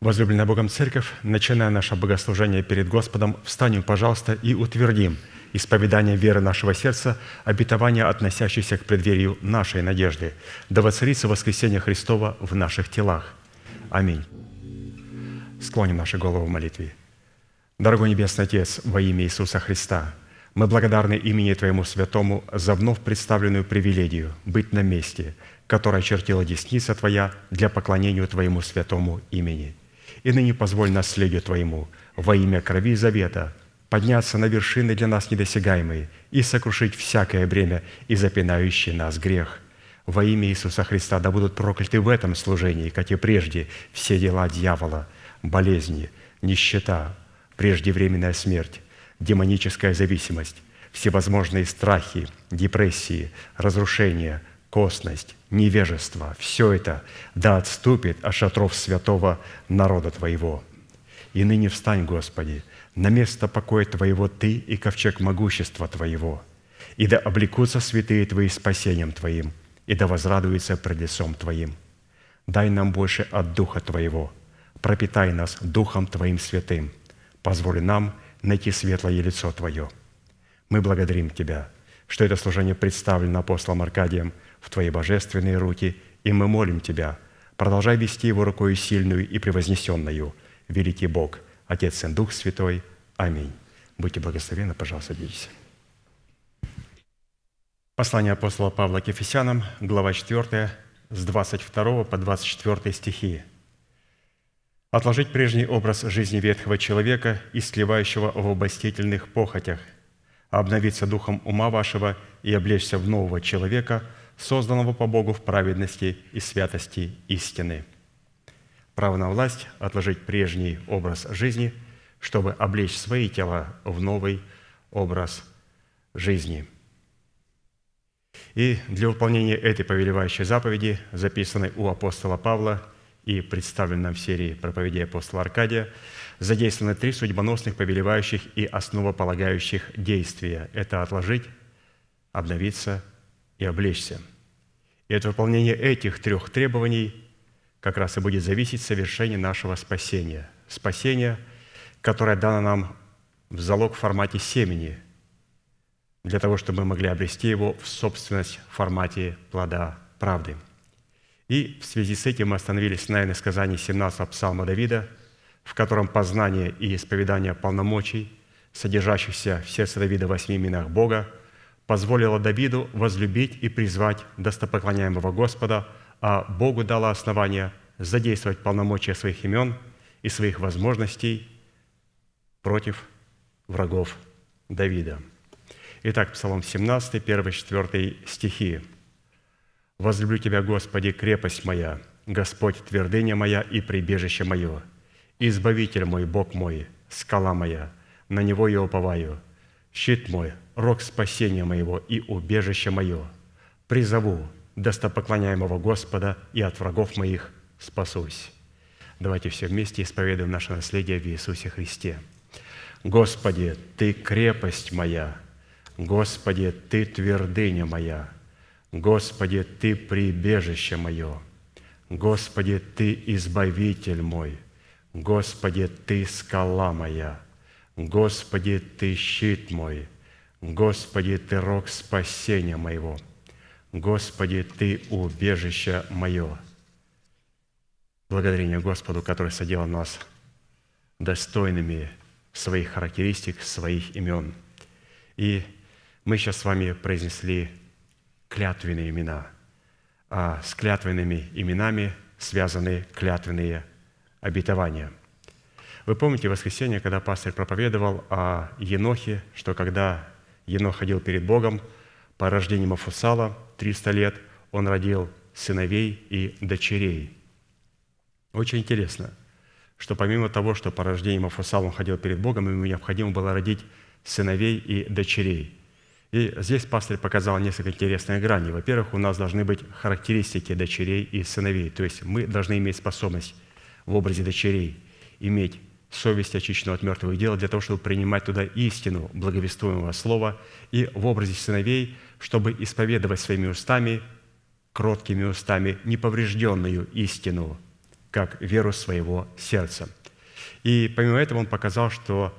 Возлюбленная Богом Церковь, начиная наше богослужение перед Господом, встанем, пожалуйста, и утвердим исповедание веры нашего сердца, обетование, относящееся к преддверию нашей надежды, да воцарится воскресение Христова в наших телах. Аминь. Склоним наши головы в молитве. Дорогой Небесный Отец, во имя Иисуса Христа, мы благодарны имени Твоему Святому за вновь представленную привилегию быть на месте, которое чертила десница Твоя для поклонения Твоему святому имени. И ныне позволь наследию Твоему во имя крови завета подняться на вершины для нас недосягаемые и сокрушить всякое бремя и запинающий нас грех. Во имя Иисуса Христа да будут прокляты в этом служении, как и прежде, все дела дьявола, болезни, нищета, преждевременная смерть, демоническая зависимость, всевозможные страхи, депрессии, разрушения, косность, невежество, все это да отступит от шатров святого народа Твоего. И ныне встань, Господи, на место покоя Твоего Ты и ковчег могущества Твоего, и да облекутся святые Твои спасением Твоим, и да возрадуются пред лицом Твоим. Дай нам больше от Духа Твоего, пропитай нас Духом Твоим святым, позволь нам найти светлое лицо Твое. Мы благодарим Тебя, что это служение представлено апостолом Аркадием в Твои божественные руки, и мы молим Тебя, продолжай вести его рукою сильную и превознесенную, великий Бог, Отец и Дух Святой. Аминь. Будьте благословенны, пожалуйста, садитесь. Послание апостола Павла к Ефесянам, глава 4, с 22 по 24 стихи. «Отложить прежний образ жизни ветхого человека, истлевающего в обостительных похотях, обновиться духом ума вашего и облечься в нового человека – созданного по Богу в праведности и святости истины. Право на власть – отложить прежний образ жизни, чтобы облечь свои тела в новый образ жизни. И для выполнения этой повелевающей заповеди, записанной у апостола Павла и представленной в серии проповедей апостола Аркадия, задействованы три судьбоносных повелевающих и основополагающих действия – это отложить, обновиться и облечься – и от выполнения этих трех требований как раз и будет зависеть совершение нашего спасения. Спасение, которое дано нам в залог в формате семени, для того, чтобы мы могли обрести его в собственность в формате плода правды. И в связи с этим мы остановились на иносказании 17-го псалма Давида, в котором познание и исповедание полномочий, содержащихся в сердце Давида в восьми именах Бога – позволила Давиду возлюбить и призвать достопоклоняемого Господа, а Богу дала основание задействовать полномочия своих имен и своих возможностей против врагов Давида. Итак, Псалом 17, 1, 4 стихи. «Возлюблю Тебя, Господи, крепость моя, Господь, твердыня моя и прибежище мое, Избавитель мой, Бог мой, скала моя, на Него я уповаю, щит мой, рог спасения моего и убежище мое. Призову достопоклоняемого Господа, и от врагов моих спасусь». Давайте все вместе исповедуем наше наследие в Иисусе Христе. Господи, Ты крепость моя, Господи, Ты твердыня моя, Господи, Ты прибежище мое, Господи, Ты избавитель мой, Господи, Ты скала моя, Господи, Ты щит мой – Господи, Ты рог спасения моего. Господи, Ты убежище мое. Благодарение Господу, который соделал нас достойными своих характеристик, своих имен. И мы сейчас с вами произнесли клятвенные имена, а с клятвенными именами связаны клятвенные обетования. Вы помните воскресенье, когда пастор проповедовал о Енохе, что когда Енох ходил перед Богом, по рождению Мафусала 300 лет он родил сыновей и дочерей. Очень интересно, что помимо того, что по рождению Мафусала он ходил перед Богом, ему необходимо было родить сыновей и дочерей. И здесь пастор показал несколько интересных граней. Во-первых, у нас должны быть характеристики дочерей и сыновей. То есть мы должны иметь способность в образе дочерей иметь совесть очищенную от мертвых дел, для того, чтобы принимать туда истину благовествуемого слова, и в образе сыновей, чтобы исповедовать своими устами, кроткими устами, неповрежденную истину как веру своего сердца. И помимо этого он показал, что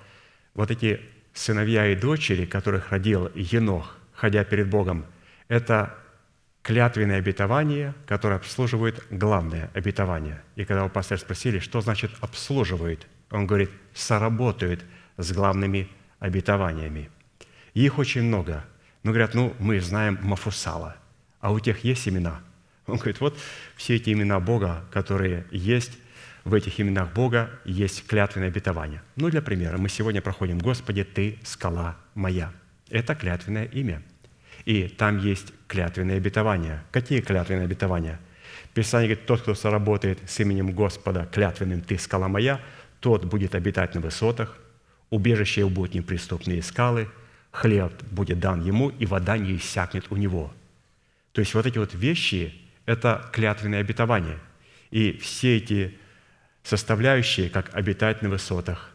вот эти сыновья и дочери, которых родил Енох, ходя перед Богом, это клятвенное обетование, которое обслуживает главное обетование. И когда у пастора спросили, что значит «обслуживает», он говорит, «соработают с главными обетованиями». Их очень много. Но говорят, ну, мы знаем Мафусала, а у тех есть имена. Он говорит, вот все эти имена Бога, которые есть, в этих именах Бога есть клятвенное обетование. Ну, для примера, мы сегодня проходим «Господи, Ты – скала моя». Это клятвенное имя. И там есть клятвенные обетования. Какие клятвенные обетования? Писание говорит, тот, кто соработает с именем Господа клятвенным «Ты – скала моя», тот будет обитать на высотах, убежище его будут неприступные скалы, хлеб будет дан ему, и вода не иссякнет у него. То есть вот эти вот вещи – это клятвенные обетования. И все эти составляющие, как обитать на высотах,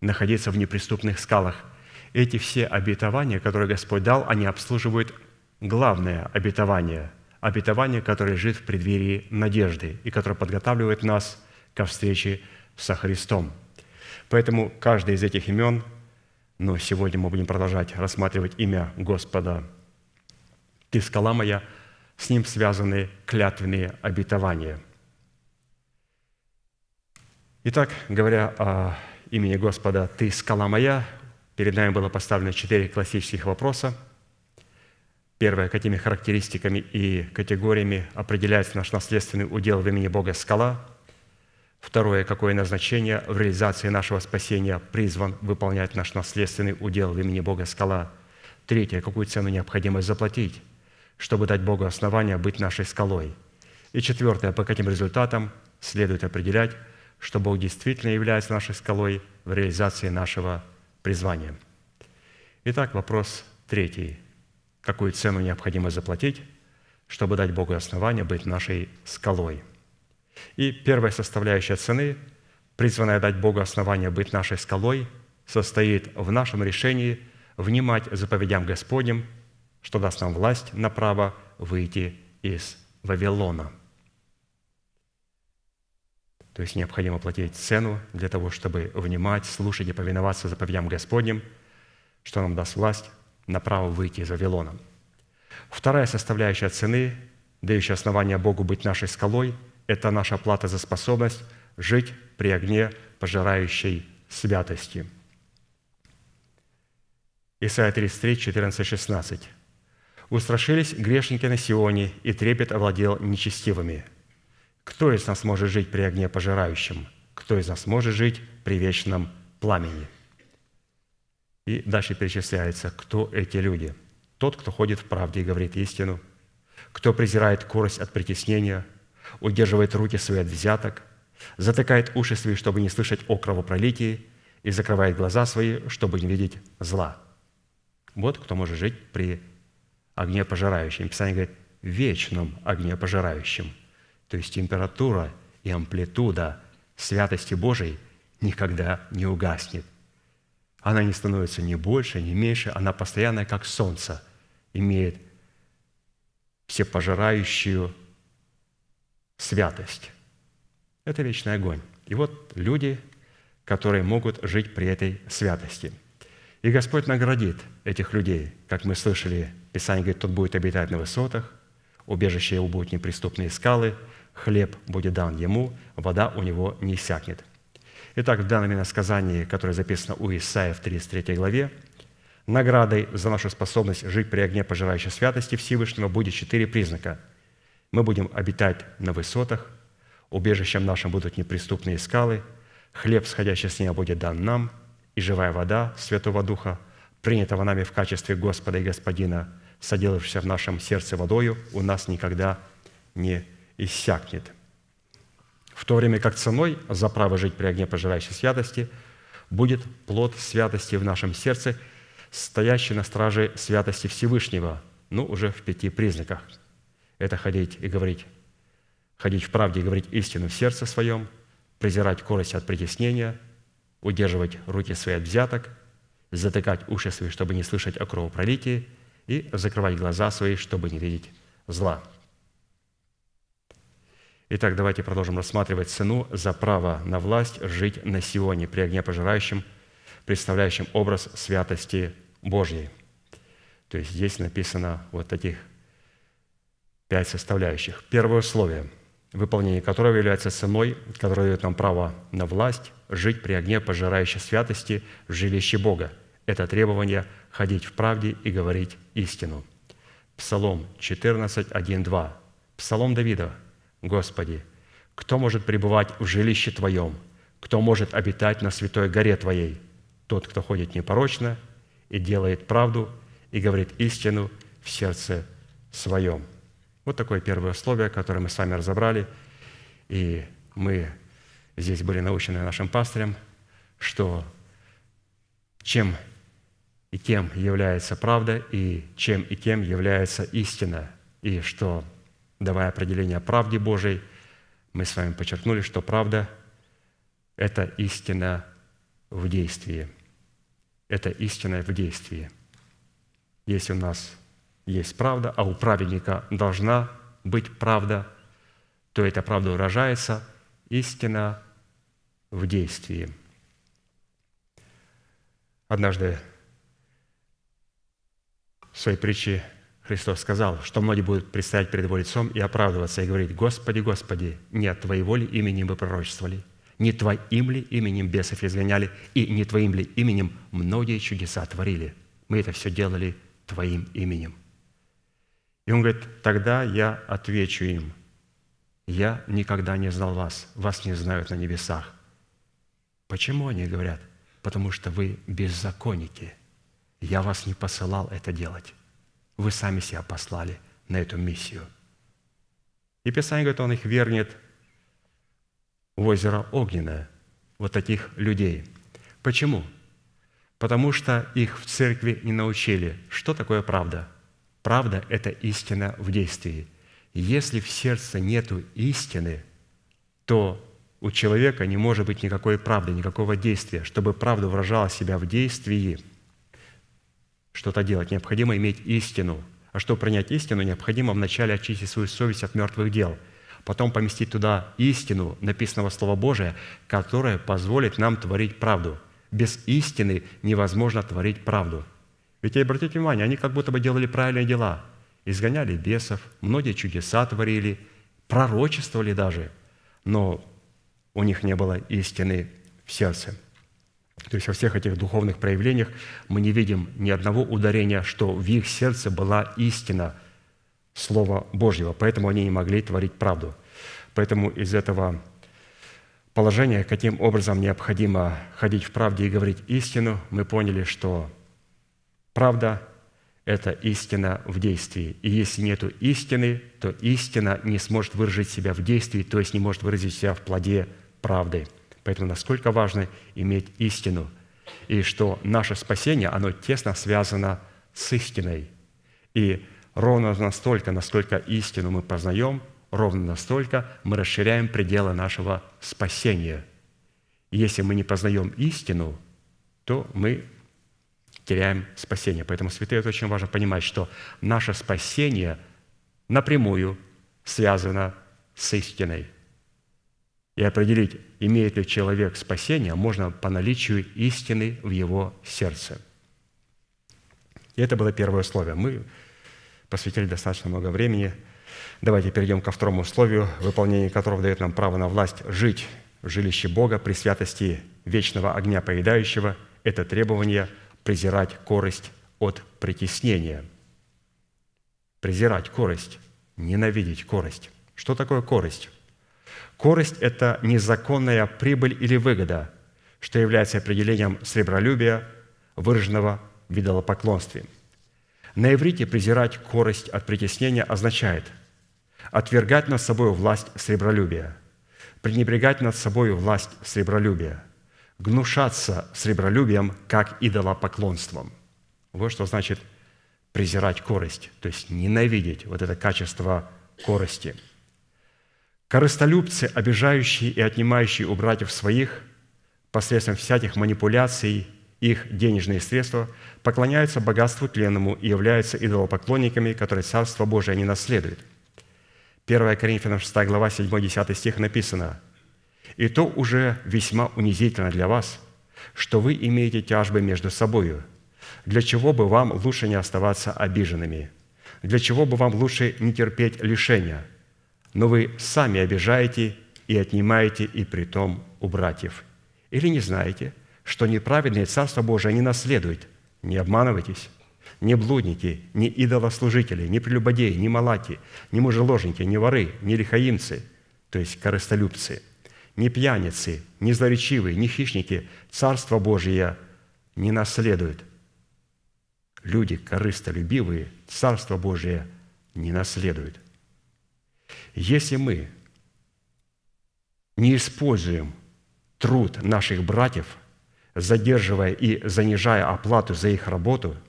находиться в неприступных скалах, эти все обетования, которые Господь дал, они обслуживают главное обетование, обетование, которое лежит в преддверии надежды и которое подготавливает нас ко встрече со Христом. Поэтому каждое из этих имен, но сегодня мы будем продолжать рассматривать имя Господа «Ты скала моя», с ним связаны клятвенные обетования. Итак, говоря о имени Господа «Ты скала моя», перед нами было поставлено четыре классических вопроса. Первое, какими характеристиками и категориями определяется наш наследственный удел в имени Бога скала – Второе, какое назначение в реализации нашего спасения призван выполнять наш наследственный удел в имени Бога скала. Третье, какую цену необходимо заплатить, чтобы дать Богу основания быть нашей скалой. И четвертое, по каким результатам следует определять, что Бог действительно является нашей скалой в реализации нашего призвания. Итак, вопрос третий. Какую цену необходимо заплатить, чтобы дать Богу основания быть нашей скалой – и первая составляющая цены, призванная дать Богу основание быть нашей скалой, состоит в нашем решении внимать заповедям Господним, что даст нам власть на право выйти из Вавилона. То есть необходимо платить цену для того, чтобы внимать, слушать и повиноваться заповедям Господним, что нам даст власть на право выйти из Вавилона. Вторая составляющая цены, дающая основание Богу быть нашей скалой – это наша плата за способность жить при огне пожирающей святости. Исайя 33, 14, 16. «Устрашились грешники на Сионе, и трепет овладел нечестивыми. Кто из нас может жить при огне пожирающем? Кто из нас может жить при вечном пламени?» И дальше перечисляется, кто эти люди. Тот, кто ходит в правде и говорит истину, кто презирает корость от притеснения – удерживает руки свои от взяток, затыкает уши свои, чтобы не слышать о кровопролитии, и закрывает глаза свои, чтобы не видеть зла. Вот кто может жить при огне пожирающем. Писание говорит, вечном огне пожирающем. То есть температура и амплитуда святости Божией никогда не угаснет. Она не становится ни больше, ни меньше, она постоянная, как солнце, имеет всепожирающую святость. Это вечный огонь. И вот люди, которые могут жить при этой святости. И Господь наградит этих людей, как мы слышали, Писание говорит, тот будет обитать на высотах, убежище его будут неприступные скалы, хлеб будет дан ему, вода у него не иссякнет. Итак, в данном иносказании, которое записано у Исаия в 33 главе, наградой за нашу способность жить при огне пожирающей святости Всевышнего будет четыре признака – мы будем обитать на высотах, убежищем нашим будут неприступные скалы, хлеб, сходящий с неба, будет дан нам, и живая вода Святого Духа, принятого нами в качестве Господа и Господина, соделавшегося в нашем сердце водою, у нас никогда не иссякнет. В то время как ценой за право жить при огне пожирающей святости будет плод святости в нашем сердце, стоящий на страже святости Всевышнего, ну, уже в пяти признаках – это ходить и говорить, ходить в правде и говорить истину в сердце своем, презирать корость от притеснения, удерживать руки свои от взяток, затыкать уши свои, чтобы не слышать о кровопролитии, и закрывать глаза свои, чтобы не видеть зла. Итак, давайте продолжим рассматривать цену за право на власть жить на Сионе при огне пожирающем, представляющем образ святости Божьей. То есть здесь написано вот таких пять составляющих. Первое условие, выполнение которого является ценой, которая дает нам право на власть жить при огне пожирающей святости в жилище Бога. Это требование ходить в правде и говорить истину. Псалом 14, 1, 2. Псалом Давида – Господи, кто может пребывать в жилище Твоем? Кто может обитать на святой горе Твоей? Тот, кто ходит непорочно и делает правду и говорит истину в сердце своем. Вот такое первое условие, которое мы с вами разобрали. И мы здесь были научены нашим пастырем, что чем и кем является правда, и чем и кем является истина, и что давая определение правде Божией, мы с вами подчеркнули, что правда – это истина в действии. Это истина в действии. Если у нас есть правда, а у праведника должна быть правда, то эта правда выражается истина в действии. Однажды в своей притче Христос сказал, что многие будут предстоять перед Его лицом и оправдываться, и говорить, «Господи, Господи, не от Твоего ли имени мы пророчествовали? Не Твоим ли именем бесов изгоняли? И не Твоим ли именем многие чудеса творили? Мы это все делали Твоим именем». И Он говорит, «Тогда я отвечу им, я никогда не знал вас, вас не знают на небесах». Почему они говорят? Потому что вы беззаконники. Я вас не посылал это делать. Вы сами себя послали на эту миссию. И Писание говорит, Он их вернет в озеро Огненное, вот таких людей. Почему? Потому что их в церкви не научили, что такое правда. Правда – это истина в действии. Если в сердце нету истины, то у человека не может быть никакой правды, никакого действия. Чтобы правда выражала себя в действии – что-то делать, необходимо иметь истину. А чтобы принять истину, необходимо вначале очистить свою совесть от мертвых дел, потом поместить туда истину написанного Слова Божия, которое позволит нам творить правду. Без истины невозможно творить правду. Ведь обратите внимание, они как будто бы делали правильные дела. Изгоняли бесов, многие чудеса творили, пророчествовали даже, но у них не было истины в сердце. То есть во всех этих духовных проявлениях мы не видим ни одного ударения, что в их сердце была истина Слова Божьего, поэтому они не могли творить правду. Поэтому из этого положения, каким образом необходимо ходить в правде и говорить истину, мы поняли, что правда – это истина в действии. И если нет истины, то истина не сможет выразить себя в действии, то есть не может выразить себя в плоде правды – Поэтому насколько важно иметь истину, и что наше спасение, оно тесно связано с истиной. И ровно настолько, насколько истину мы познаем, ровно настолько мы расширяем пределы нашего спасения. Если мы не познаем истину, то мы теряем спасение. Поэтому, святые, это очень важно понимать, что наше спасение напрямую связано с истиной – и определить, имеет ли человек спасение, можно по наличию истины в его сердце. И это было первое условие. Мы посвятили достаточно много времени. Давайте перейдем ко второму условию, выполнение которого дает нам право на власть жить в жилище Бога при святости вечного огня поедающего. Это требование презирать корость от притеснения. Презирать корость, ненавидеть корость. Что такое корость? Корость – это незаконная прибыль или выгода, что является определением сребролюбия, выраженного в идолопоклонстве. На иврите презирать корость от притеснения означает отвергать над собой власть сребролюбия, пренебрегать над собой власть сребролюбия, гнушаться сребролюбием как идолопоклонством. Вот что значит презирать корость, то есть ненавидеть вот это качество корости – Корыстолюбцы, обижающие и отнимающие у братьев своих посредством всяких манипуляций их денежные средства, поклоняются богатству тленному и являются идолопоклонниками, которые Царство Божие не наследуют. 1 Коринфянам 6 глава 7-10 стих написано, «И то уже весьма унизительно для вас, что вы имеете тяжбы между собою. Для чего бы вам лучше не оставаться обиженными? Для чего бы вам лучше не терпеть лишения? Но вы сами обижаете и отнимаете, и притом у братьев. Или не знаете, что неправедные Царство Божие не наследуют? Не обманывайтесь ни блудники, ни идолослужители, ни прелюбодеи, ни малати, ни мужеложники, ни воры, ни лихаимцы, то есть корыстолюбцы, ни пьяницы, ни злоречивые, ни хищники Царство Божие не наследуют. Люди корыстолюбивые Царство Божие не наследуют. Если мы не используем труд наших братьев, задерживая и занижая оплату за их работу –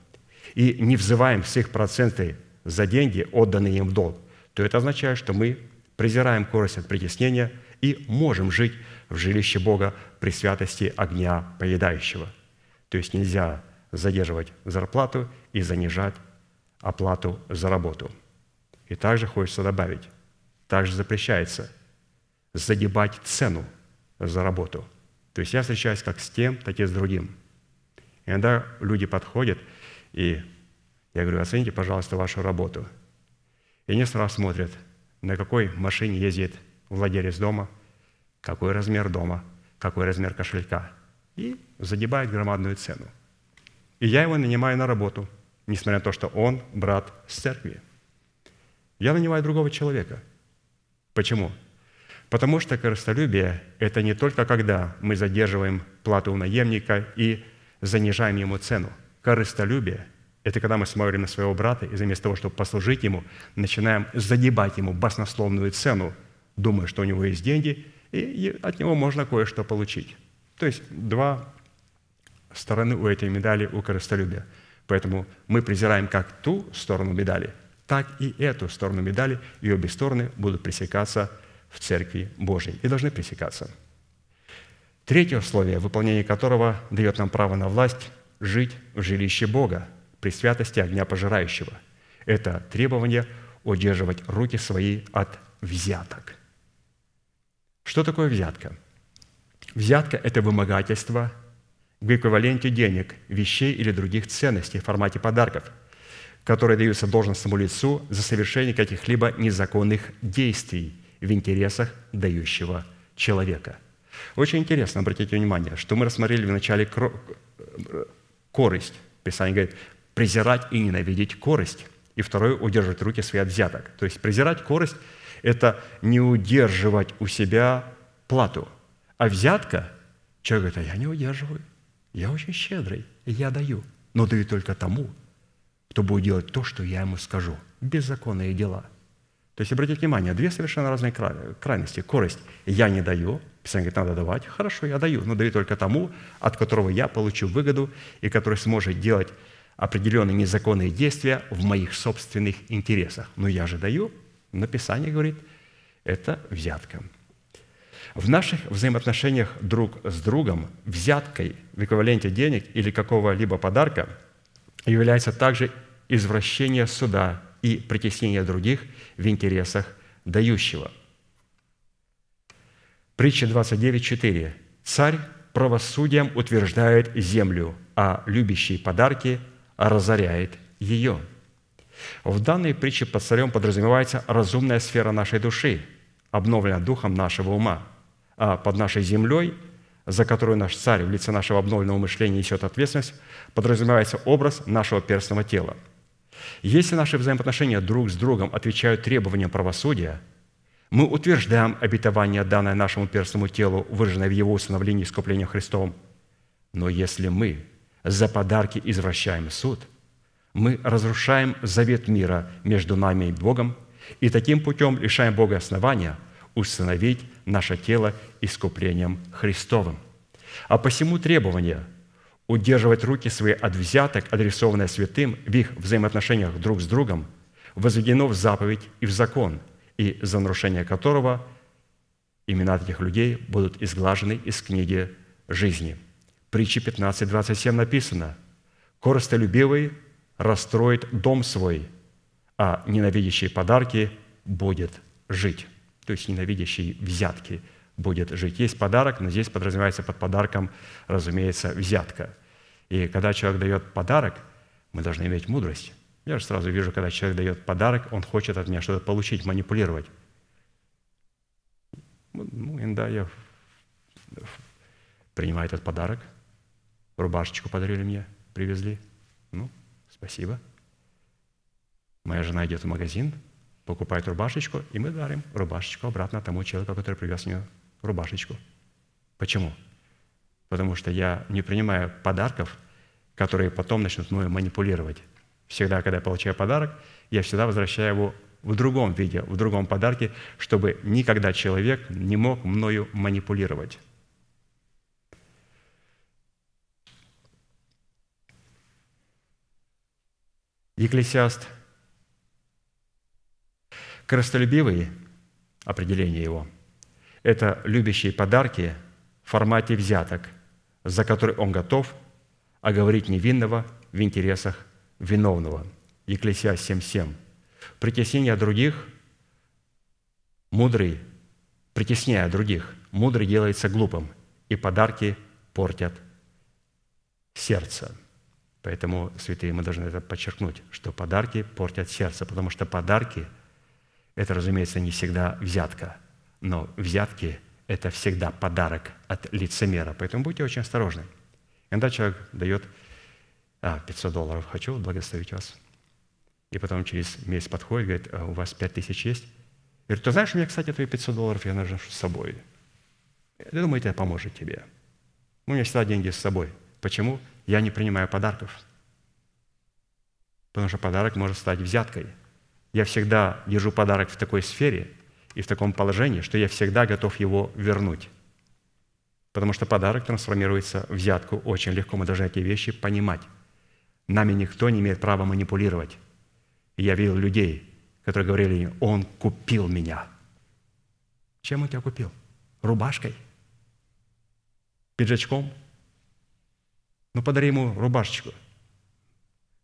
и не взываем с их проценты за деньги, отданные им в долг, то это означает, что мы презираем корость от притеснения и можем жить в жилище Бога при святости огня поедающего. То есть нельзя задерживать зарплату и занижать оплату за работу. И также хочется добавить, также запрещается загибать цену за работу. То есть я встречаюсь как с тем, так и с другим. Иногда люди подходят – и я говорю, оцените, пожалуйста, вашу работу. И они сразу смотрят, на какой машине ездит владелец дома, какой размер дома, какой размер кошелька. И загибают громадную цену. И я его нанимаю на работу, несмотря на то, что он брат с церкви. Я нанимаю другого человека. Почему? Потому что корыстолюбие – это не только когда мы задерживаем плату у наемника и занижаем ему цену – корыстолюбие – это когда мы смотрим на своего брата и вместо того, чтобы послужить ему, начинаем загибать ему баснословную цену, думая, что у него есть деньги, и от него можно кое-что получить. То есть два стороны у этой медали у корыстолюбия. Поэтому мы презираем как ту сторону медали, так и эту сторону медали, и обе стороны будут пресекаться в Церкви Божьей и должны пресекаться. Третье условие, выполнение которого дает нам право на власть – жить в жилище Бога при святости огня пожирающего. Это требование удерживать руки свои от взяток. Что такое взятка? Взятка – это вымогательство в эквиваленте денег, вещей или других ценностей в формате подарков, которые даются должностному лицу за совершение каких-либо незаконных действий в интересах дающего человека. Очень интересно, обратите внимание, что мы рассмотрели в начале корость. Писание говорит, презирать и ненавидеть корость. И второе, удерживать руки свои от взяток. То есть презирать корость – это не удерживать у себя плату. А взятка, человек говорит, а я не удерживаю, я очень щедрый, я даю. Но даю только тому, кто будет делать то, что я ему скажу. Беззаконные дела. То есть, обратите внимание, две совершенно разные крайности. Корость – я не даю, Писание говорит, надо давать. Хорошо, я даю, но даю только тому, от которого я получу выгоду и который сможет делать определенные незаконные действия в моих собственных интересах. Но я же даю, но Писание говорит, это взятка. В наших взаимоотношениях друг с другом взяткой в эквиваленте денег или какого-либо подарка является также извращение суда и притеснение других в интересах дающего – Притча 29.4. «Царь правосудием утверждает землю, а любящий подарки разоряет ее». В данной притче под царем подразумевается разумная сфера нашей души, обновленная духом нашего ума, а под нашей землей, за которую наш царь в лице нашего обновленного мышления несет ответственность, подразумевается образ нашего перстного тела. Если наши взаимоотношения друг с другом отвечают требованиям правосудия – мы утверждаем обетование, данное нашему перстному телу, выраженное в его установлении искупления Христовым. Но если мы за подарки извращаем суд, мы разрушаем завет мира между нами и Богом и таким путем лишаем Бога основания установить наше тело искуплением Христовым. А посему требование удерживать руки свои от взяток, адресованное святым в их взаимоотношениях друг с другом, возведено в заповедь и в закон – и за нарушение которого имена этих людей будут изглажены из книги жизни. Притче 15, 27 написано, «Коростолюбивый расстроит дом свой, а ненавидящий подарки будет жить, то есть ненавидящий взятки будет жить. Есть подарок, но здесь подразумевается под подарком, разумеется, взятка. И когда человек дает подарок, мы должны иметь мудрость. Я же сразу вижу, когда человек дает подарок, он хочет от меня что-то получить, манипулировать. Ну, иногда я принимаю этот подарок, рубашечку подарили мне, привезли. Спасибо. Моя жена идет в магазин, покупает рубашечку, и мы дарим рубашечку обратно тому человеку, который привез мне рубашечку. Почему? Потому что я не принимаю подарков, которые потом начнут мною манипулировать. Всегда, когда я получаю подарок, я всегда возвращаю его в другом виде, в другом подарке, чтобы никогда человек не мог мною манипулировать. Екклесиаст. Крестолюбивый, определение его, это любящие подарки в формате взяток, за которые он готов оговорить невинного в интересах виновного. Екклесиаст 7.7. Притеснение других, мудрый, притесняя других, мудрый делается глупым, и подарки портят сердце. Поэтому, святые, мы должны это подчеркнуть, что подарки портят сердце, потому что подарки – это, разумеется, не всегда взятка, но взятки – это всегда подарок от лицемера. Поэтому будьте очень осторожны. Когда человек дает а, 500 долларов, хочу благословить вас. И потом через месяц подходит, говорит, а у вас 5 тысяч есть? Говорит, ты знаешь, у меня, кстати, твои 500 долларов я ношу с собой. Я думаю, это поможет тебе. У меня всегда деньги с собой. Почему? Я не принимаю подарков. Потому что подарок может стать взяткой. Я всегда держу подарок в такой сфере и в таком положении, что я всегда готов его вернуть. Потому что подарок трансформируется в взятку очень легко. Мы должны эти вещи понимать. Нами никто не имеет права манипулировать. И я видел людей, которые говорили, он купил меня. Чем он тебя купил? Рубашкой? Пиджачком? Ну, подари ему рубашечку.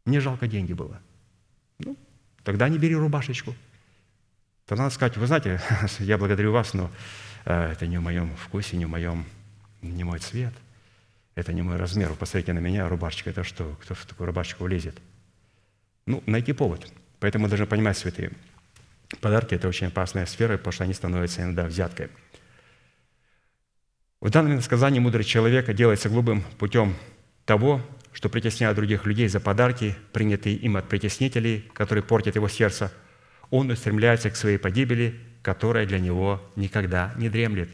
Мне жалко деньги было. Ну, тогда не бери рубашечку. То надо сказать, вы знаете, я благодарю вас, но э, это не в моем вкусе, не в моем, не мой цвет. Это не мой размер. Вы посмотрите на меня, рубашечка, это что? Кто в такую рубашечку влезет? Ну, найти повод. Поэтому мы должны понимать, святые, подарки – это очень опасная сфера, потому что они становятся иногда взяткой. В данном сказании мудрый человек делается глупым путем того, что притесняет других людей за подарки, принятые им от притеснителей, которые портят его сердце, он устремляется к своей погибели, которая для него никогда не дремлет.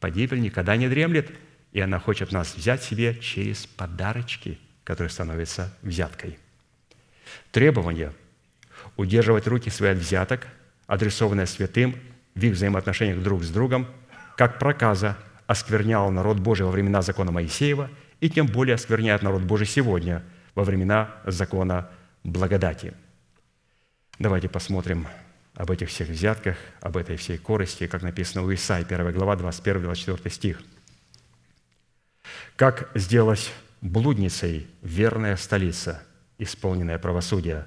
Погибель никогда не дремлет, и она хочет нас взять себе через подарочки, которые становятся взяткой. Требование – удерживать руки свои от взяток, адресованное святым в их взаимоотношениях друг с другом, как проказа осквернял народ Божий во времена закона Моисеева – и тем более оскверняет народ Божий сегодня, во времена закона благодати. Давайте посмотрим об этих всех взятках, об этой всей корости, как написано у Исаии, 1 глава, 21-24 стих. «Как сделалась блудницей верная столица, исполненная правосудия.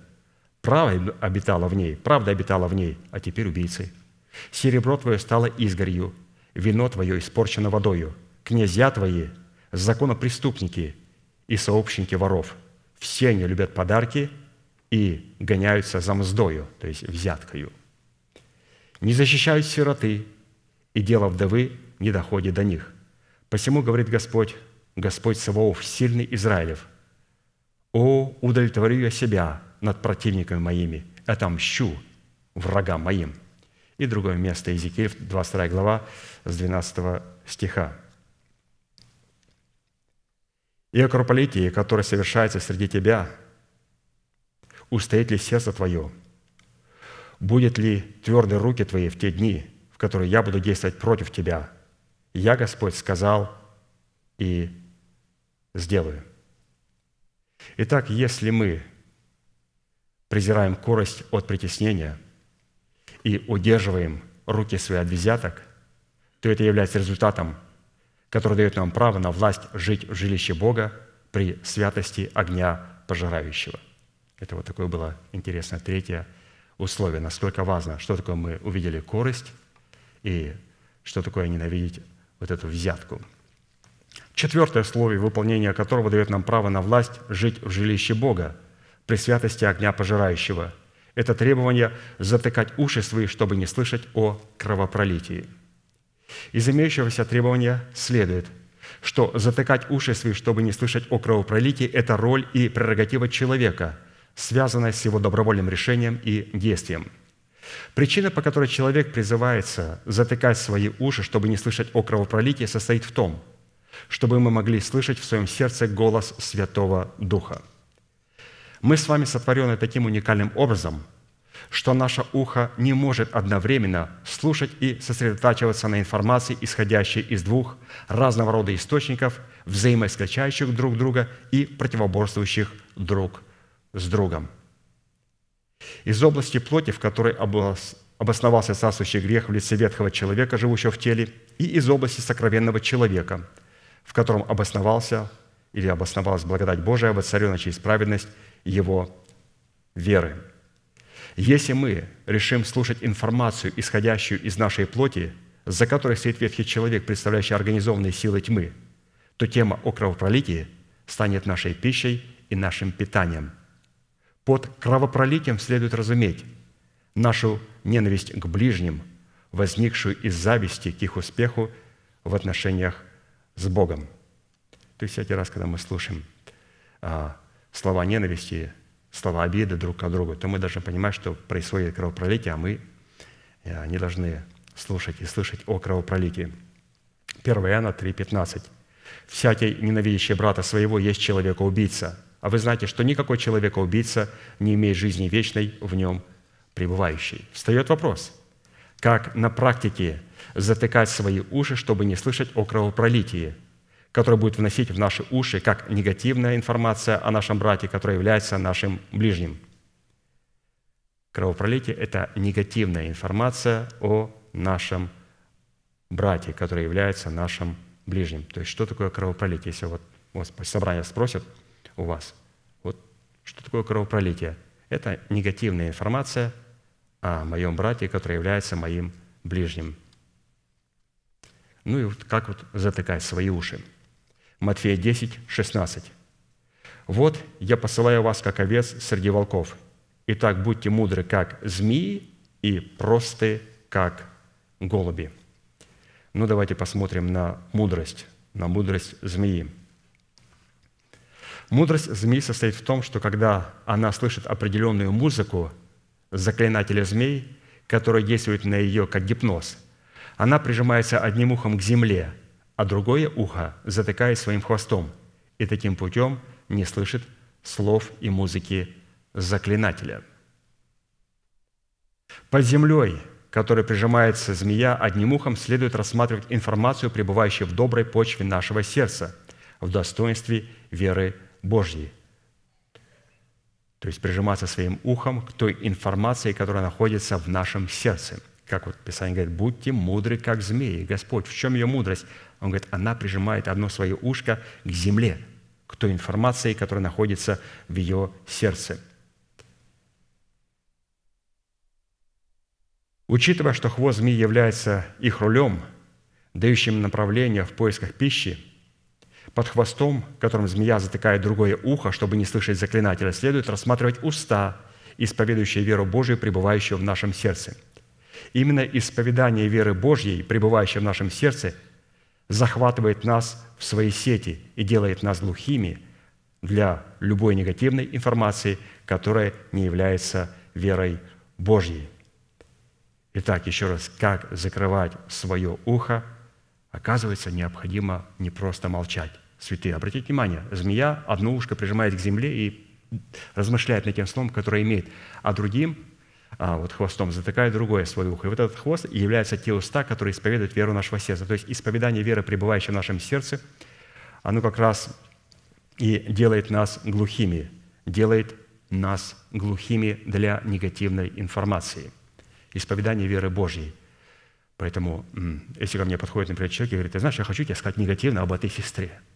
Право обитала в ней, правда обитала в ней, а теперь убийцей. Серебро твое стало изгорью, вино твое испорчено водою, князья твои законопреступники и сообщники воров. Все они любят подарки и гоняются за мздою, то есть взяткою. Не защищают сироты, и дело вдовы не доходит до них. Посему, говорит Господь, Господь Саваоф, сильный Израилев, «О, удовлетворю я себя над противниками моими, отомщу врагам моим». И другое место, Иезекииль, 22 глава, с 12 стиха и о которое совершается среди тебя, устоит ли сердце твое? Будет ли твердые руки твои в те дни, в которые я буду действовать против тебя? Я, Господь, сказал и сделаю. Итак, если мы презираем корость от притеснения и удерживаем руки свои от взяток, то это является результатом который дает нам право на власть жить в жилище Бога при святости огня пожирающего. Это вот такое было интересное третье условие, насколько важно, что такое мы увидели корость и что такое ненавидеть вот эту взятку. Четвертое условие, выполнение которого дает нам право на власть жить в жилище Бога при святости огня пожирающего. Это требование затыкать уши свои, чтобы не слышать о кровопролитии. Из имеющегося требования следует, что затыкать уши свои, чтобы не слышать о кровопролитии – это роль и прерогатива человека, связанная с его добровольным решением и действием – Причина, по которой человек призывается затыкать свои уши, чтобы не слышать о кровопролитии, состоит в том, чтобы мы могли слышать в своем сердце голос Святого Духа. Мы с вами сотворены таким уникальным образом, что наше ухо не может одновременно слушать и сосредотачиваться на информации, исходящей из двух разного рода источников, взаимоисключающих друг друга и противоборствующих друг с другом – из области плоти, в которой обосновался царствующий грех в лице ветхого человека, живущего в теле, и из области сокровенного человека, в котором обосновался или обосновалась благодать Божия, воцарена через праведность его веры. Если мы решим слушать информацию, исходящую из нашей плоти, за которой стоит ветхий человек, представляющий организованные силы тьмы, то тема о кровопролитии станет нашей пищей и нашим питанием – под кровопролитием следует разуметь нашу ненависть к ближним, возникшую из зависти к их успеху в отношениях с Богом. То есть всякий раз, когда мы слушаем а, слова ненависти, слова обиды друг к другу, то мы должны понимать, что происходит кровопролитие, а мы а, не должны слушать и слышать о кровопролитии. 1 Иоанна 3,15. «Всякий, ненавидящий брата своего, есть человека-убийца, а вы знаете, что никакой человека-убийца не имеет жизни вечной в нем пребывающей. Встает вопрос, как на практике затыкать свои уши, чтобы не слышать о кровопролитии, которое будет вносить в наши уши как негативная информация о нашем брате, который является нашим ближним. Кровопролитие – это негативная информация о нашем брате, который является нашим ближним. То есть что такое кровопролитие? Если вот, вот собрание спросят – у вас. Вот что такое кровопролитие? Это негативная информация о моем брате, который является моим ближним. Ну и вот как вот затыкать свои уши. Матфея 10, 16. «Вот я посылаю вас, как овец среди волков. Итак, будьте мудры, как змеи, и просты, как голуби». Ну, давайте посмотрим на мудрость, на мудрость змеи – Мудрость змеи состоит в том, что когда она слышит определенную музыку заклинателя змей, который действует на ее как гипноз, она прижимается одним ухом к земле, а другое ухо затыкает своим хвостом и таким путем не слышит слов и музыки заклинателя. Под землей, которой прижимается змея, одним ухом следует рассматривать информацию, пребывающую в доброй почве нашего сердца, в достоинстве веры Божьей. То есть прижиматься своим ухом к той информации, которая находится в нашем сердце. Как вот Писание говорит, будьте мудры, как змеи. Господь, в чем ее мудрость? Он говорит, она прижимает одно свое ушко к земле, к той информации, которая находится в ее сердце. Учитывая, что хвост змеи является их рулем, дающим направление в поисках пищи, под хвостом, которым змея затыкает другое ухо, чтобы не слышать заклинателя, следует рассматривать уста, исповедующие веру Божию, пребывающую в нашем сердце. Именно исповедание веры Божьей, пребывающей в нашем сердце, захватывает нас в свои сети и делает нас глухими для любой негативной информации, которая не является верой Божьей. Итак, еще раз, как закрывать свое ухо? Оказывается, необходимо не просто молчать святые. Обратите внимание, змея одно ушко прижимает к земле и размышляет над тем словом, которое имеет, а другим а, вот хвостом затыкает другое свое ухо. И вот этот хвост является те уста, которые исповедуют веру нашего сердца. То есть исповедание веры, пребывающей в нашем сердце, оно как раз и делает нас глухими, делает нас глухими для негативной информации. Исповедание веры Божьей. Поэтому, если ко мне подходит, например, человек и говорит, ты знаешь, я хочу тебе сказать негативно об этой сестре –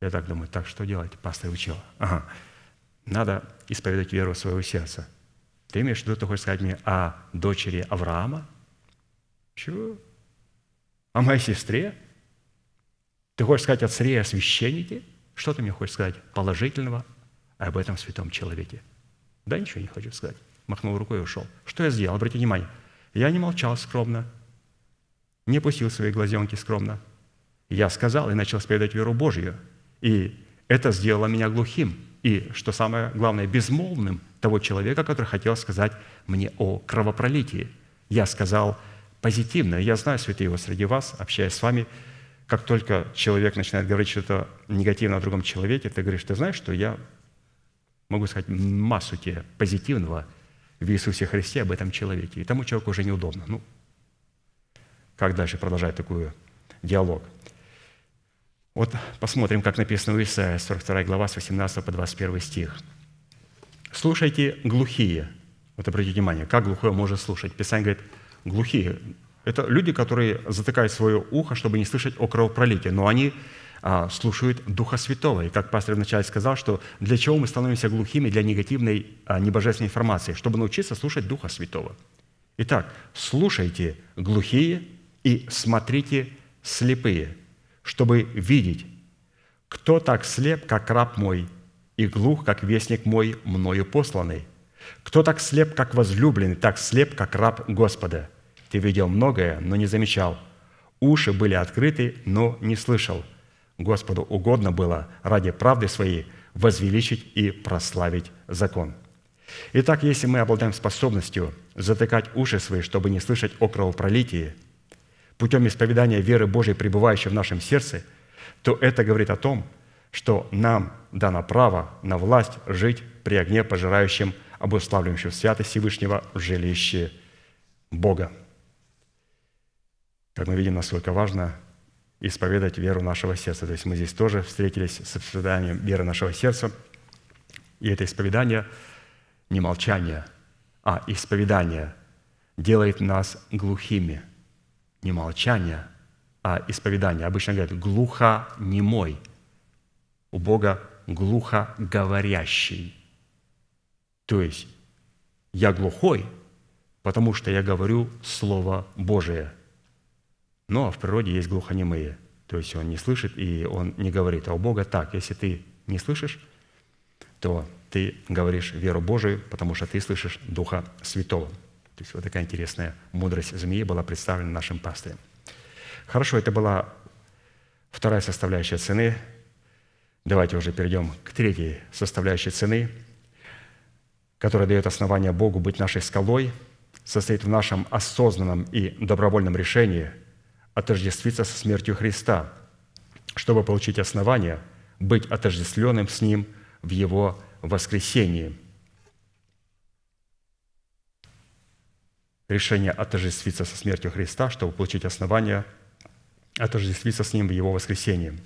я так думаю, так что делать? Пастор учил. Ага. Надо исповедать веру своего сердца. Ты имеешь в виду, ты хочешь сказать мне о дочери Авраама? Чего? О моей сестре? Ты хочешь сказать о царе и о священнике? Что ты мне хочешь сказать положительного об этом святом человеке? Да ничего не хочу сказать. Махнул рукой и ушел. Что я сделал? Обратите внимание. Я не молчал скромно, не пустил свои глазенки скромно. Я сказал и начал исповедовать веру Божью. И это сделало меня глухим. И, что самое главное, безмолвным того человека, который хотел сказать мне о кровопролитии. Я сказал позитивно. Я знаю, святые его среди вас, общаясь с вами, как только человек начинает говорить что-то негативно о другом человеке, ты говоришь, ты знаешь, что я могу сказать массу тебе позитивного в Иисусе Христе об этом человеке. И тому человеку уже неудобно. Ну, как дальше продолжать такой диалог? Вот посмотрим, как написано у Исаия, 42 глава, с 18 по 21 стих. «Слушайте глухие». Вот обратите внимание, как глухой может слушать. Писание говорит, глухие. Это люди, которые затыкают свое ухо, чтобы не слышать о кровопролитии, но они а, слушают Духа Святого. И как пастор вначале сказал, что для чего мы становимся глухими для негативной, а, небожественной информации? Чтобы научиться слушать Духа Святого. Итак, слушайте глухие и смотрите слепые, чтобы видеть, кто так слеп, как раб мой, и глух, как вестник мой, мною посланный. Кто так слеп, как возлюбленный, так слеп, как раб Господа. Ты видел многое, но не замечал. Уши были открыты, но не слышал – Господу угодно было ради правды своей возвеличить и прославить закон. Итак, если мы обладаем способностью затыкать уши свои, чтобы не слышать о кровопролитии, путем исповедания веры Божией, пребывающей в нашем сердце, то это говорит о том, что нам дано право на власть жить при огне, пожирающем, обуславливающем святость Всевышнего в жилище Бога. Как мы видим, насколько важно исповедать веру нашего сердца. То есть мы здесь тоже встретились с исповеданием веры нашего сердца. И это исповедание не молчание, а исповедание делает нас глухими. Не молчание, а исповедание. Обычно говорят глухо-немой. У Бога глухо говорящий. То есть я глухой, потому что я говорю Слово Божие – но в природе есть глухонемые, то есть он не слышит и он не говорит. А у Бога так, если ты не слышишь, то ты говоришь веру Божию, потому что ты слышишь Духа Святого. То есть вот такая интересная мудрость змеи была представлена нашим пастырем. Хорошо, это была вторая составляющая цены. Давайте уже перейдем к третьей составляющей цены, которая дает основание Богу быть нашей скалой, состоит в нашем осознанном и добровольном решении – отождествиться со смертью Христа, чтобы получить основание быть отождествленным с Ним в Его воскресении. Решение отождествиться со смертью Христа, чтобы получить основание отождествиться с Ним в Его воскресении.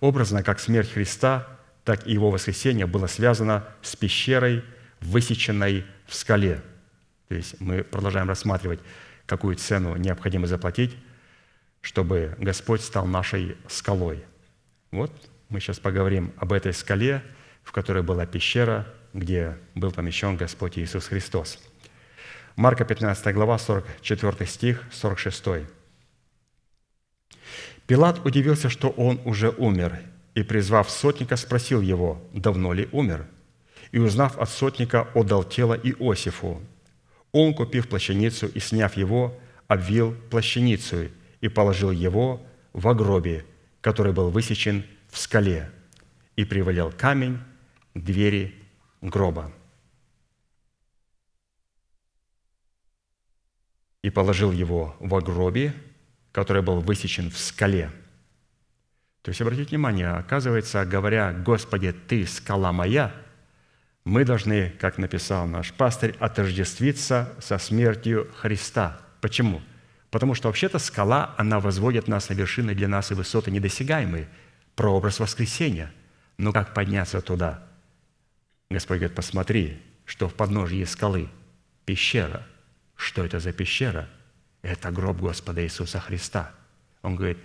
Образно, как смерть Христа, так и Его воскресение было связано с пещерой, высеченной в скале. То есть мы продолжаем рассматривать, какую цену необходимо заплатить чтобы Господь стал нашей скалой. Вот мы сейчас поговорим об этой скале, в которой была пещера, где был помещен Господь Иисус Христос. Марка 15 глава, 44 стих, 46. Пилат удивился, что он уже умер, и, призвав сотника, спросил его, давно ли умер. И, узнав от сотника, отдал тело Иосифу. Он, купив плащаницу и сняв его, обвил плащаницу – и положил его в гробе, который был высечен в скале, и привалил камень к двери гроба. И положил его в гробе, который был высечен в скале. То есть, обратите внимание, оказывается, говоря, «Господи, Ты скала моя», мы должны, как написал наш пастырь, отождествиться со смертью Христа. Почему? Потому что вообще-то скала, она возводит нас на вершины для нас и высоты недосягаемые, прообраз воскресения. Но как подняться туда? Господь говорит, посмотри, что в подножье скалы пещера. Что это за пещера? Это гроб Господа Иисуса Христа. Он говорит,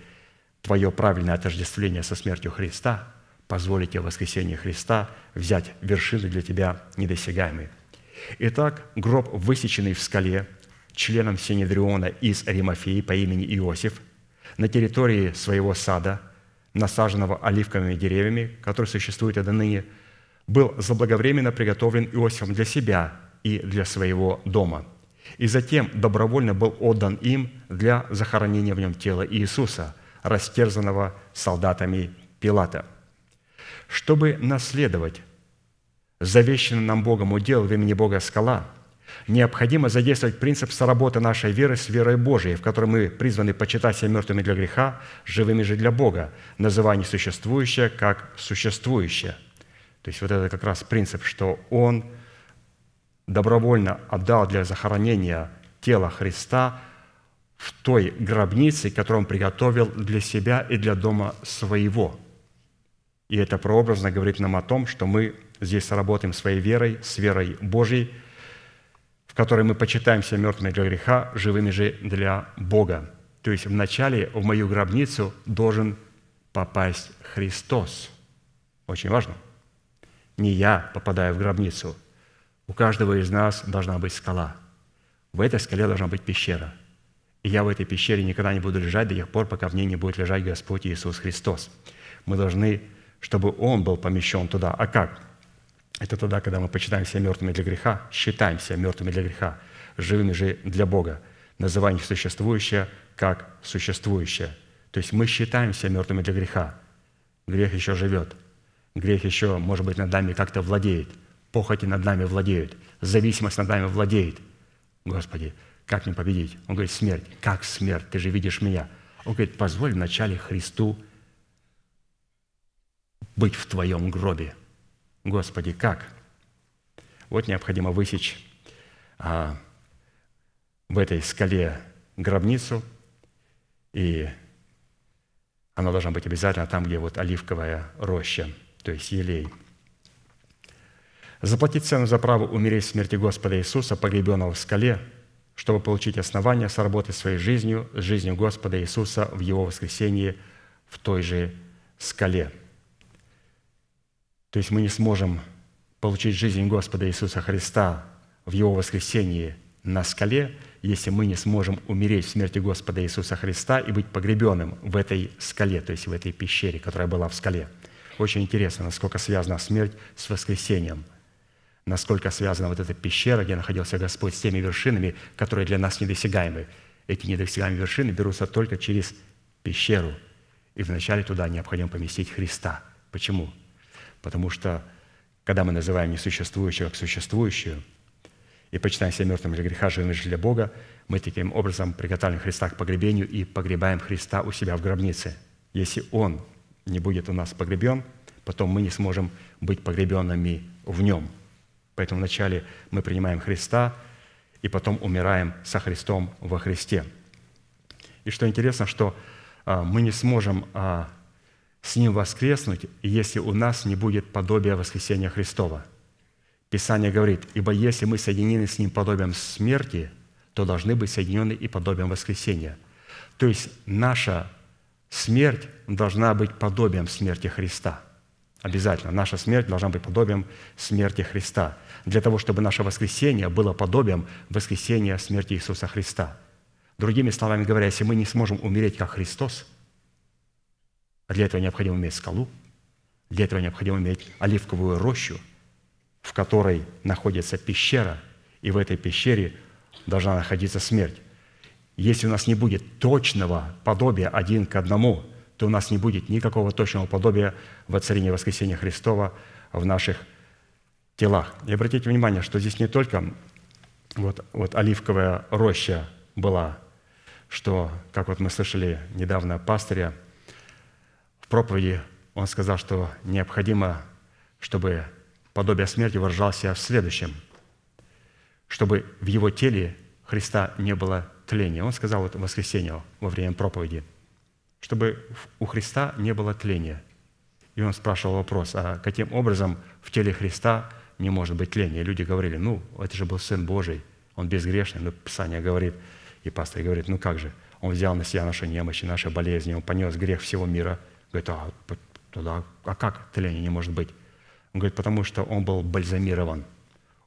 твое правильное отождествление со смертью Христа позволит тебе в воскресенье Христа взять вершины для тебя недосягаемые. Итак, гроб, высеченный в скале членом Синедриона из Римофеи по имени Иосиф, на территории своего сада, насаженного оливковыми деревьями, который существует и до ныне, был заблаговременно приготовлен Иосифом для себя и для своего дома. И затем добровольно был отдан им для захоронения в нем тела Иисуса, растерзанного солдатами Пилата. Чтобы наследовать завещанный нам Богом удел в имени Бога скала, необходимо задействовать принцип соработы нашей веры с верой Божией, в которой мы призваны почитать себя мертвыми для греха, живыми же для Бога, называя несуществующее как существующее. То есть вот это как раз принцип, что Он добровольно отдал для захоронения тела Христа в той гробнице, которую Он приготовил для себя и для дома своего. И это прообразно говорит нам о том, что мы здесь работаем своей верой, с верой Божьей, в которой мы почитаемся мертвыми для греха, живыми же для Бога. То есть вначале в мою гробницу должен попасть Христос. Очень важно. Не я попадаю в гробницу. У каждого из нас должна быть скала. В этой скале должна быть пещера. И я в этой пещере никогда не буду лежать до тех пор, пока в ней не будет лежать Господь Иисус Христос. Мы должны, чтобы Он был помещен туда. А как? Это тогда, когда мы почитаем себя мертвыми для греха, считаем себя мертвыми для греха, живыми же для Бога, называя существующее как существующее. То есть мы считаем себя мертвыми для греха. Грех еще живет. Грех еще, может быть, над нами как-то владеет. Похоти над нами владеют. Зависимость над нами владеет. Господи, как мне победить? Он говорит, смерть. Как смерть? Ты же видишь меня. Он говорит, позволь вначале Христу быть в твоем гробе. Господи, как? Вот необходимо высечь а, в этой скале гробницу, и она должна быть обязательно там, где вот оливковая роща, то есть елей. Заплатить цену за право умереть в смерти Господа Иисуса, погребенного в скале, чтобы получить основания сработать своей жизнью, с жизнью Господа Иисуса в Его воскресении в той же скале – то есть мы не сможем получить жизнь Господа Иисуса Христа в Его воскресении на скале, если мы не сможем умереть в смерти Господа Иисуса Христа и быть погребенным в этой скале, то есть в этой пещере, которая была в скале. Очень интересно, насколько связана смерть с воскресением, насколько связана вот эта пещера, где находился Господь, с теми вершинами, которые для нас недосягаемы. Эти недосягаемые вершины берутся только через пещеру, и вначале туда необходимо поместить Христа. Почему? Потому что, когда мы называем несуществующее как существующее, и почитаем себя мертвым для греха, живым для Бога, мы таким образом приготовим Христа к погребению и погребаем Христа у себя в гробнице. Если Он не будет у нас погребен, потом мы не сможем быть погребенными в Нем. Поэтому вначале мы принимаем Христа, и потом умираем со Христом во Христе. И что интересно, что а, мы не сможем а, с Ним воскреснуть, если у нас не будет подобия воскресения Христова. Писание говорит, «Ибо если мы соединены с Ним подобием смерти, то должны быть соединены и подобием воскресения». То есть наша смерть должна быть подобием смерти Христа. Обязательно. Наша смерть должна быть подобием смерти Христа. Для того, чтобы наше воскресение было подобием воскресения смерти Иисуса Христа. Другими словами говоря, если мы не сможем умереть, как Христос – а для этого необходимо иметь скалу, для этого необходимо иметь оливковую рощу, в которой находится пещера, и в этой пещере должна находиться смерть. Если у нас не будет точного подобия один к одному, то у нас не будет никакого точного подобия воцарения воскресения Христова в наших телах. И обратите внимание, что здесь не только вот, вот оливковая роща была, что, как вот мы слышали недавно пастыря, проповеди он сказал, что необходимо, чтобы подобие смерти выражался в следующем, чтобы в его теле Христа не было тления. Он сказал это в воскресенье во время проповеди, чтобы у Христа не было тления. И он спрашивал вопрос, а каким образом в теле Христа не может быть тления? И люди говорили, ну, это же был Сын Божий, он безгрешный. Но Писание говорит, и пастор говорит, ну как же, он взял на себя наши немощи, наши болезни, он понес грех всего мира – Говорит, а тогда, а как тление не может быть? Он говорит, потому что он был бальзамирован,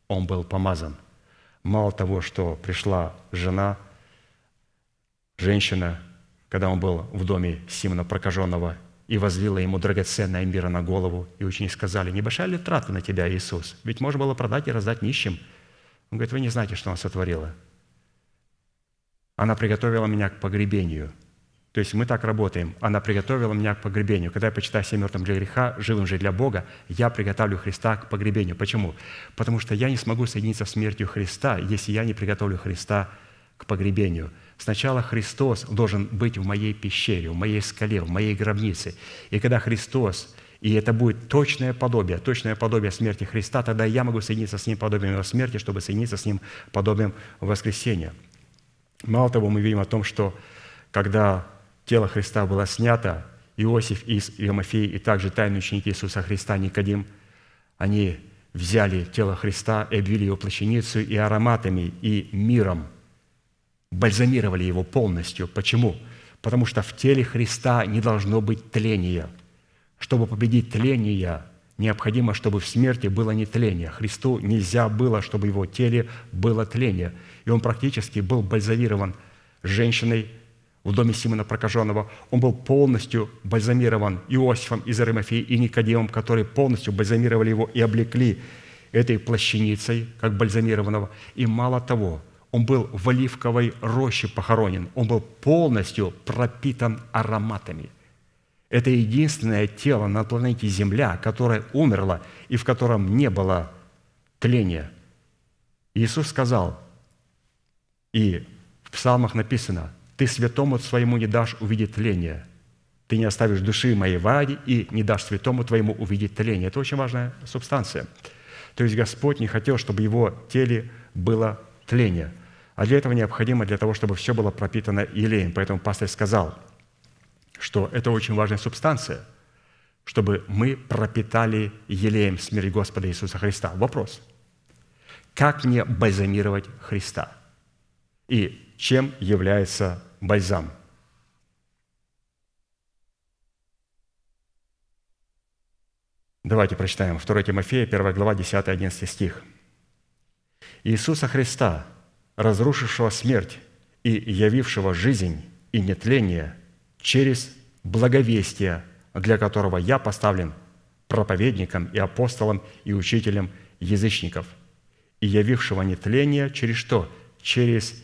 он был помазан. Мало того, что пришла жена, женщина, когда он был в доме Симона Прокаженного, и возлила ему драгоценное мира на голову, и ученики сказали, небольшая ли трата на тебя, Иисус? Ведь можно было продать и раздать нищим. Он говорит, вы не знаете, что она сотворила. Она приготовила меня к погребению. То есть мы так работаем. Она приготовила меня к погребению. Когда я почитаю себя мертвым для греха, живым же для Бога, я приготовлю Христа к погребению. Почему? Потому что я не смогу соединиться с смертью Христа, если я не приготовлю Христа к погребению. Сначала Христос должен быть в моей пещере, в моей скале, в моей гробнице. И когда Христос, и это будет точное подобие, точное подобие смерти Христа, тогда я могу соединиться с Ним подобием Его смерти, чтобы соединиться с Ним подобием воскресения. Мало того, мы видим о том, что когда тело Христа было снято, Иосиф и Иомафей, и также тайные ученики Иисуса Христа Никодим, они взяли тело Христа и обвили его плащаницу и ароматами, и миром, бальзамировали его полностью. Почему? Потому что в теле Христа не должно быть тления. Чтобы победить тление, необходимо, чтобы в смерти было не тление. Христу нельзя было, чтобы в его теле было тление. И он практически был бальзамирован женщиной, в доме Симона Прокаженного, он был полностью бальзамирован Иосифом из Аримафии и Никодимом, которые полностью бальзамировали его и облекли этой плащаницей, как бальзамированного. И мало того, он был в оливковой роще похоронен, он был полностью пропитан ароматами. Это единственное тело на планете Земля, которое умерло и в котором не было тления. Иисус сказал, и в псалмах написано – ты святому своему не дашь увидеть тление. Ты не оставишь души моей в и не дашь святому твоему увидеть тление. Это очень важная субстанция. То есть Господь не хотел, чтобы его теле было тление. А для этого необходимо, для того, чтобы все было пропитано елеем. Поэтому пастор сказал, что это очень важная субстанция, чтобы мы пропитали елеем смерть Господа Иисуса Христа. Вопрос. Как мне бальзамировать Христа? И чем является бальзам. Давайте прочитаем 2 Тимофея, 1 глава, 10-11 стих. «Иисуса Христа, разрушившего смерть и явившего жизнь и нетление через благовестие, для которого я поставлен проповедником и апостолом и учителем язычников, и явившего нетление через что? Через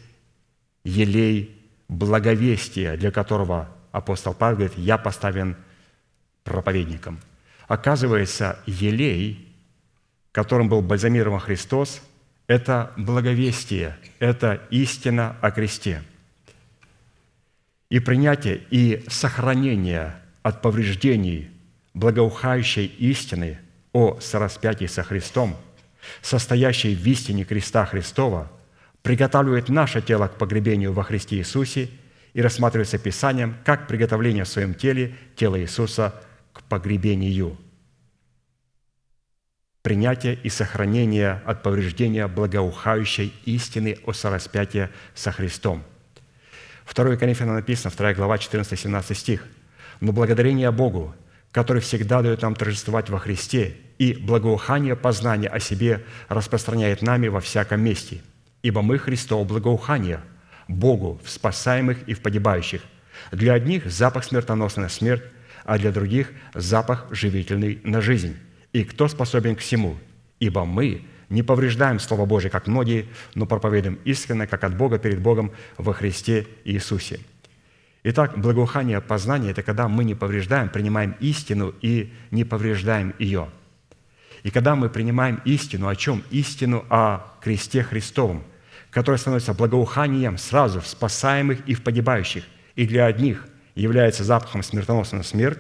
елей благовестия, для которого апостол Павел говорит, я поставлен проповедником. Оказывается, елей, которым был бальзамирован Христос, это благовестие, это истина о кресте. И принятие и сохранение от повреждений благоухающей истины о сораспятии со Христом, состоящей в истине креста Христова – приготавливает наше тело к погребению во Христе Иисусе и рассматривается Писанием как приготовление в своем теле тела Иисуса к погребению. Принятие и сохранение от повреждения благоухающей истины о сораспятии со Христом. 2 Коринфянам написано, 2 глава, 14-17 стих. «Но благодарение Богу, который всегда дает нам торжествовать во Христе, и благоухание познания о себе распространяет нами во всяком месте, ибо мы Христово благоухание Богу в спасаемых и в погибающих. Для одних запах смертоносный на смерть, а для других запах живительный на жизнь. И кто способен к всему? Ибо мы не повреждаем Слово Божие, как многие, но проповедуем искренне, как от Бога перед Богом во Христе Иисусе. Итак, благоухание познания – это когда мы не повреждаем, принимаем истину и не повреждаем ее. И когда мы принимаем истину, о чем? Истину о кресте Христовом, которое становится благоуханием сразу в спасаемых и в погибающих. И для одних является запахом смертоносным на смерть,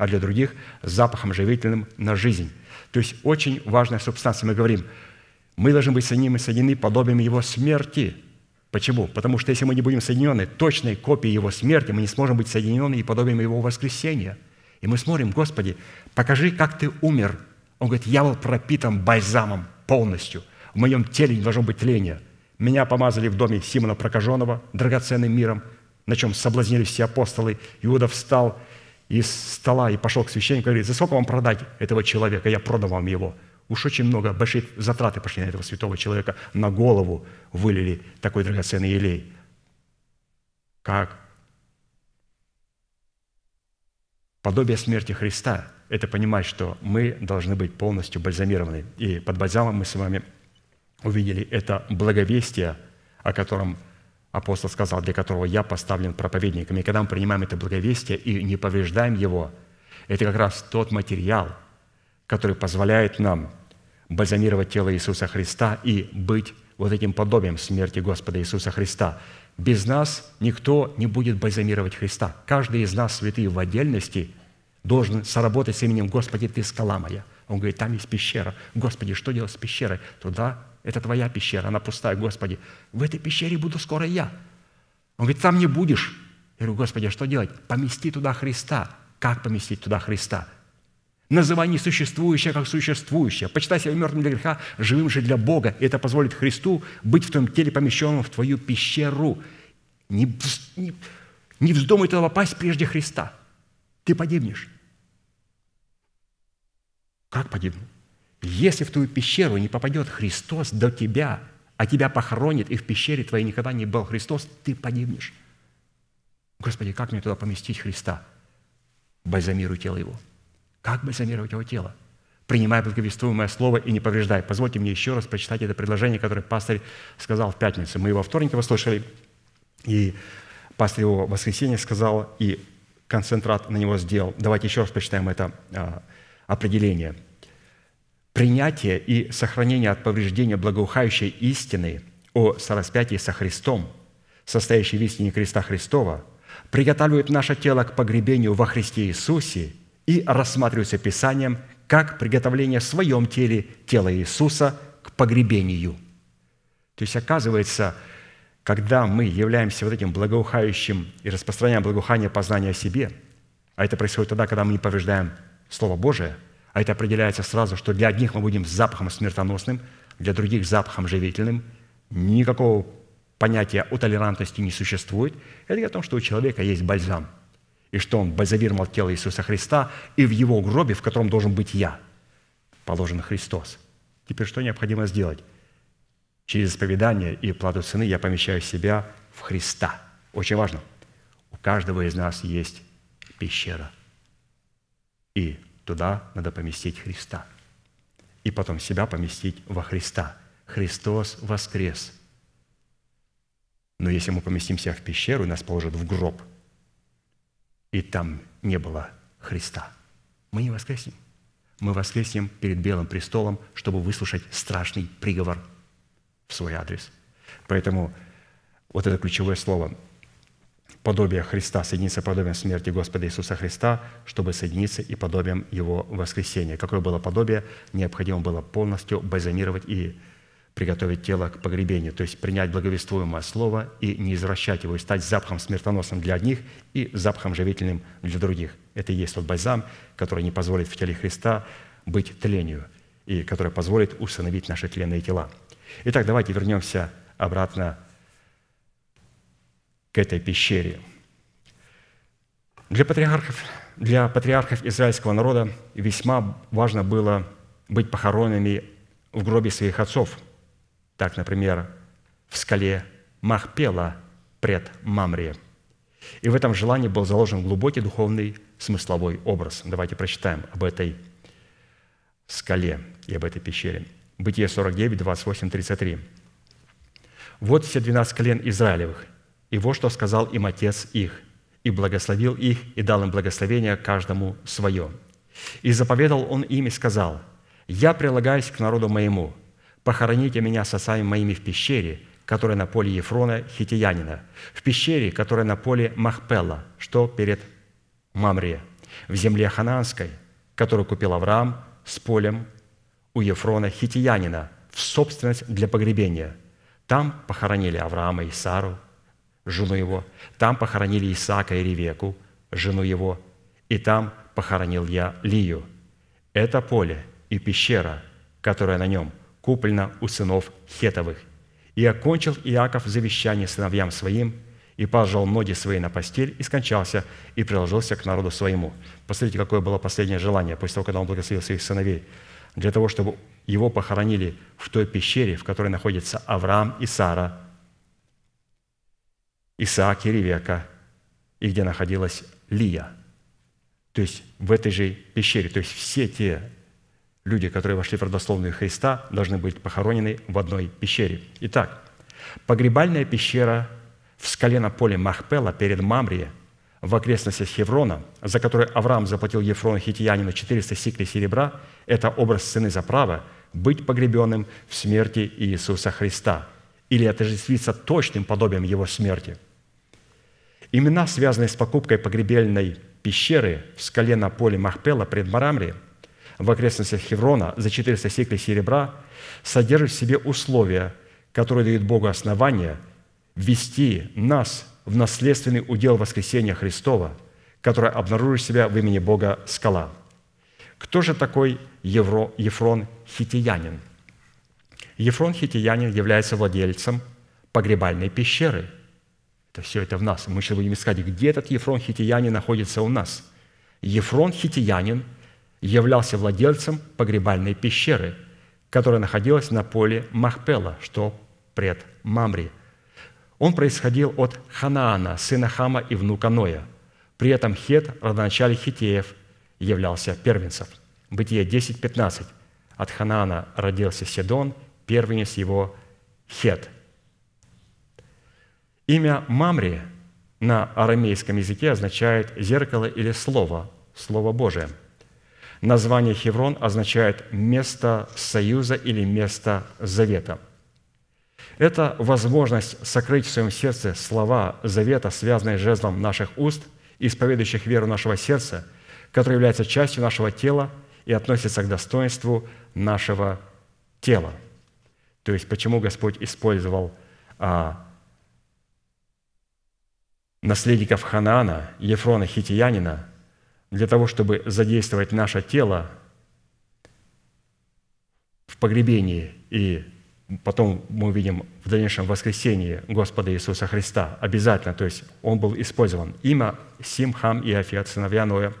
а для других – запахом живительным на жизнь. То есть очень важная субстанция. Мы говорим, мы должны быть соединены, соединены подобием Его смерти. Почему? Потому что если мы не будем соединены точной копией Его смерти, мы не сможем быть соединены и подобием Его воскресения. И мы смотрим, Господи, покажи, как Ты умер. Он говорит, я был пропитан бальзамом полностью. В моем теле не должно быть тления – меня помазали в доме Симона Прокаженного драгоценным миром, на чем соблазнились все апостолы. Иуда встал из стола и пошел к священнику и говорит, за сколько вам продать этого человека? Я продал вам его. Уж очень много, большие затраты пошли на этого святого человека, на голову вылили такой драгоценный елей. Как? Подобие смерти Христа – это понимать, что мы должны быть полностью бальзамированы. И под бальзамом мы с вами увидели это благовестие, о котором апостол сказал, для которого я поставлен проповедником. И когда мы принимаем это благовестие и не повреждаем его, это как раз тот материал, который позволяет нам бальзамировать тело Иисуса Христа и быть вот этим подобием смерти Господа Иисуса Христа. Без нас никто не будет бальзамировать Христа. Каждый из нас, святые в отдельности, должен соработать с именем «Господи, Ты скала моя». Он говорит, там есть пещера. Господи, что делать с пещерой? Туда, это Твоя пещера, она пустая, Господи. В этой пещере буду скоро я. Он говорит, там не будешь. Я говорю, Господи, а что делать? Помести туда Христа. Как поместить туда Христа? Называй несуществующее как существующее. Почитай себя мертвым для греха, живым же для Бога. И это позволит Христу быть в твоем теле помещенным в твою пещеру. Не, не, не вздумай туда попасть прежде Христа. Ты погибнешь. Как погибнуть? Если в твою пещеру не попадет Христос до тебя, а тебя похоронит, и в пещере твоей никогда не был Христос, ты погибнешь. Господи, как мне туда поместить Христа? Бальзамируй тело Его – как бальзамировать его тело? Принимай благовествуемое слово и не повреждай. Позвольте мне еще раз прочитать это предложение, которое пастор сказал в пятницу. Мы его вторник его слышали, и пастор его в воскресенье сказал, и концентрат на него сделал. Давайте еще раз прочитаем это а, определение. Принятие и сохранение от повреждения благоухающей истины о сораспятии со Христом, состоящей в истине креста Христова, приготавливает наше тело к погребению во Христе Иисусе – и рассматривается Писанием как приготовление в своем теле тела Иисуса к погребению. То есть, оказывается, когда мы являемся вот этим благоухающим и распространяем благоухание познания о себе, а это происходит тогда, когда мы не повреждаем Слово Божие, а это определяется сразу, что для одних мы будем запахом смертоносным, для других запахом живительным, никакого понятия о толерантности не существует. Это о том, что у человека есть бальзам – и что он бальзамировал тело Иисуса Христа, и в его гробе, в котором должен быть я, положен Христос. Теперь что необходимо сделать? Через исповедание и плату цены я помещаю себя в Христа. Очень важно. У каждого из нас есть пещера. И туда надо поместить Христа. И потом себя поместить во Христа. Христос воскрес. Но если мы поместимся в пещеру, нас положат в гроб – и там не было Христа. Мы не воскреснем. Мы воскреснем перед Белым престолом, чтобы выслушать страшный приговор в свой адрес. Поэтому вот это ключевое слово подобие Христа, соединиться подобием смерти Господа Иисуса Христа, чтобы соединиться и подобием Его воскресения. Какое было подобие, необходимо было полностью бальзамировать и приготовить тело к погребению, то есть принять благовествуемое слово и не извращать его, и стать запахом смертоносным для одних и запахом живительным для других. Это и есть тот бальзам, который не позволит в теле Христа быть тлению и который позволит установить наши тленные тела. Итак, давайте вернемся обратно к этой пещере. Для патриархов, для патриархов израильского народа весьма важно было быть похороненными в гробе своих отцов – так, например, в скале Махпела пред Мамре. И в этом желании был заложен глубокий духовный смысловой образ. Давайте прочитаем об этой скале и об этой пещере. Бытие 49, 28, 33. «Вот все двенадцать колен Израилевых, и вот что сказал им отец их, и благословил их, и дал им благословение каждому свое. И заповедал он им и сказал, «Я прилагаюсь к народу моему, похороните меня с отцами моими в пещере, которая на поле Ефрона Хитиянина, в пещере, которая на поле Махпела, что перед Мамре, в земле Ханаанской, которую купил Авраам с полем у Ефрона Хитиянина в собственность для погребения. Там похоронили Авраама и Сару, жену его, там похоронили Исаака и Ревеку, жену его, и там похоронил я Лию. Это поле и пещера, которая на нем – куплено у сынов Хетовых. И окончил Иаков завещание сыновьям своим, и положил ноги свои на постель, и скончался, и приложился к народу своему». Посмотрите, какое было последнее желание, после того, когда он благословил своих сыновей. для того, чтобы его похоронили в той пещере, в которой находятся Авраам и Сара, Исаак и Ревека, и где находилась Лия. То есть в этой же пещере. То есть все те люди, которые вошли в родословную Христа, должны быть похоронены в одной пещере. Итак, погребальная пещера в скале на поле Махпела перед Мамрия в окрестностях Хеврона, за который Авраам заплатил Ефрону Хитиянину 400 сиклей серебра, это образ цены за право быть погребенным в смерти Иисуса Христа или отождествиться точным подобием Его смерти. Имена, связанные с покупкой погребельной пещеры в скале на поле Махпела пред Марамри в окрестностях Хеврона за 400 сиклей серебра содержат в себе условия, которые дают Богу основания ввести нас в наследственный удел воскресения Христова, которое обнаружит себя в имени Бога скала. Кто же такой Евро, Ефрон Хитиянин? Ефрон Хитиянин является владельцем погребальной пещеры. Это все это в нас. Мы сейчас будем искать, где этот Ефрон Хитиянин находится у нас. Ефрон Хитиянин являлся владельцем погребальной пещеры, которая находилась на поле Махпела, что пред Мамри – он происходил от Ханаана, сына Хама и внука Ноя. При этом Хет, родоначале Хитеев, являлся первенцем. Бытие 10.15. От Ханаана родился Седон, первенец его Хет. Имя Мамри на арамейском языке означает «зеркало» или «слово», «слово Божие». Название Хеврон означает «место союза» или «место завета». Это возможность сокрыть в своем сердце слова завета, связанные с жезлом наших уст, исповедующих веру нашего сердца, который является частью нашего тела и относится к достоинству нашего тела. То есть почему Господь использовал а, наследников Ханаана, Ефрона Хитиянина, для того, чтобы задействовать наше тело в погребении и потом мы увидим в дальнейшем воскресении Господа Иисуса Христа. Обязательно, то есть он был использован. Имя Сим, Хам и Афет, сыновья Ноя,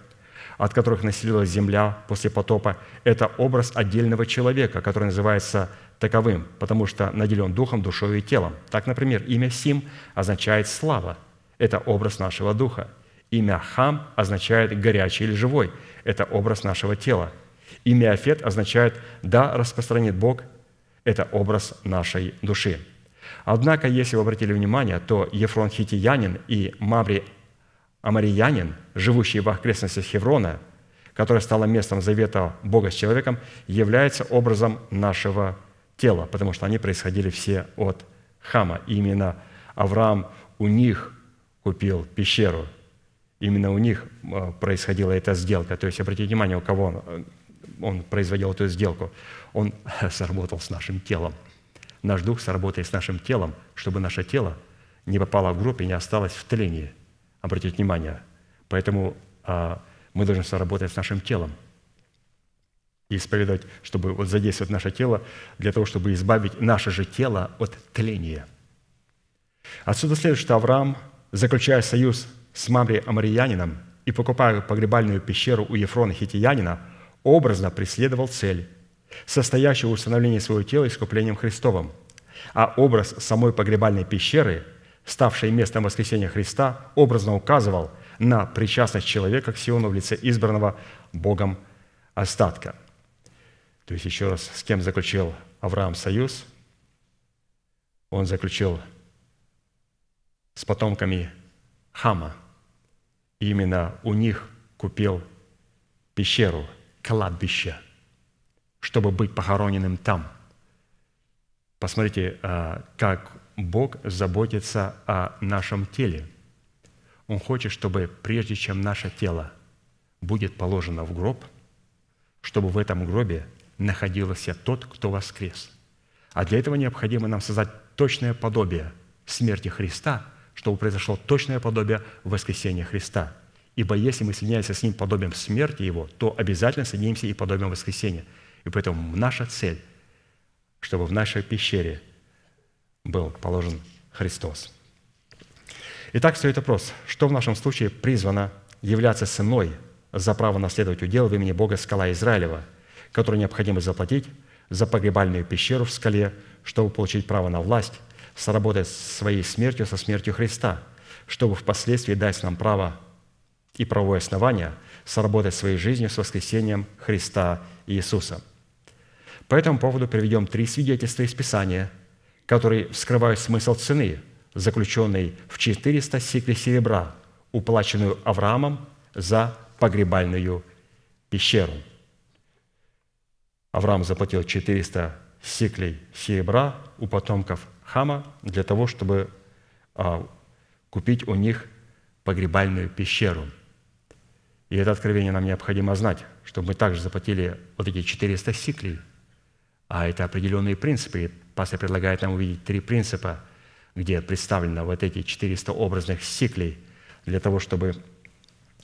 от которых населилась земля после потопа, это образ отдельного человека, который называется таковым, потому что наделен духом, душой и телом. Так, например, имя Сим означает «слава». Это образ нашего духа. Имя Хам означает «горячий» или «живой». Это образ нашего тела. Имя Афет означает «да, распространит Бог это образ нашей души. Однако, если вы обратили внимание, то Ефрон Хитиянин и Маври Амариянин, живущие в окрестностях Хеврона, которое стало местом завета Бога с человеком, является образом нашего тела, потому что они происходили все от Хама. И именно Авраам у них купил пещеру. Именно у них э, происходила эта сделка. То есть, обратите внимание, у кого он, он производил эту сделку – он сработал с нашим телом. Наш дух сработает с нашим телом, чтобы наше тело не попало в гроб и не осталось в тлении. Обратите внимание. Поэтому а, мы должны сработать с нашим телом и исповедовать, чтобы вот задействовать наше тело для того, чтобы избавить наше же тело от тления. Отсюда следует, что Авраам, заключая союз с Мамри Амариянином и покупая погребальную пещеру у Ефрона Хитиянина, образно преследовал цель состоящего в установлении своего тела искуплением Христовым. А образ самой погребальной пещеры, ставшей местом воскресения Христа, образно указывал на причастность человека к Сиону в лице избранного Богом остатка. То есть, еще раз, с кем заключил Авраам союз? Он заключил с потомками Хама. И именно у них купил пещеру, кладбище – чтобы быть похороненным там. Посмотрите, а, как Бог заботится о нашем теле. Он хочет, чтобы прежде чем наше тело будет положено в гроб, чтобы в этом гробе находился тот, кто воскрес. А для этого необходимо нам создать точное подобие смерти Христа, чтобы произошло точное подобие воскресения Христа. Ибо если мы соединяемся с Ним подобием смерти Его, то обязательно соединимся и подобием воскресения – и поэтому наша цель, чтобы в нашей пещере был положен Христос. Итак, стоит вопрос, что в нашем случае призвано являться ценой за право наследовать удел в имени Бога скала Израилева, которую необходимо заплатить за погребальную пещеру в скале, чтобы получить право на власть, сработать своей смертью со смертью Христа, чтобы впоследствии дать нам право и правовое основание сработать своей жизнью с воскресением Христа Иисуса. По этому поводу приведем три свидетельства из Писания, которые вскрывают смысл цены, заключенной в 400 сиклей серебра, уплаченную Авраамом за погребальную пещеру. Авраам заплатил 400 сиклей серебра у потомков Хама для того, чтобы а, купить у них погребальную пещеру. И это откровение нам необходимо знать, чтобы мы также заплатили вот эти 400 сиклей. А это определенные принципы. Пастор предлагает нам увидеть три принципа, где представлено вот эти 400 образных сиклей для того, чтобы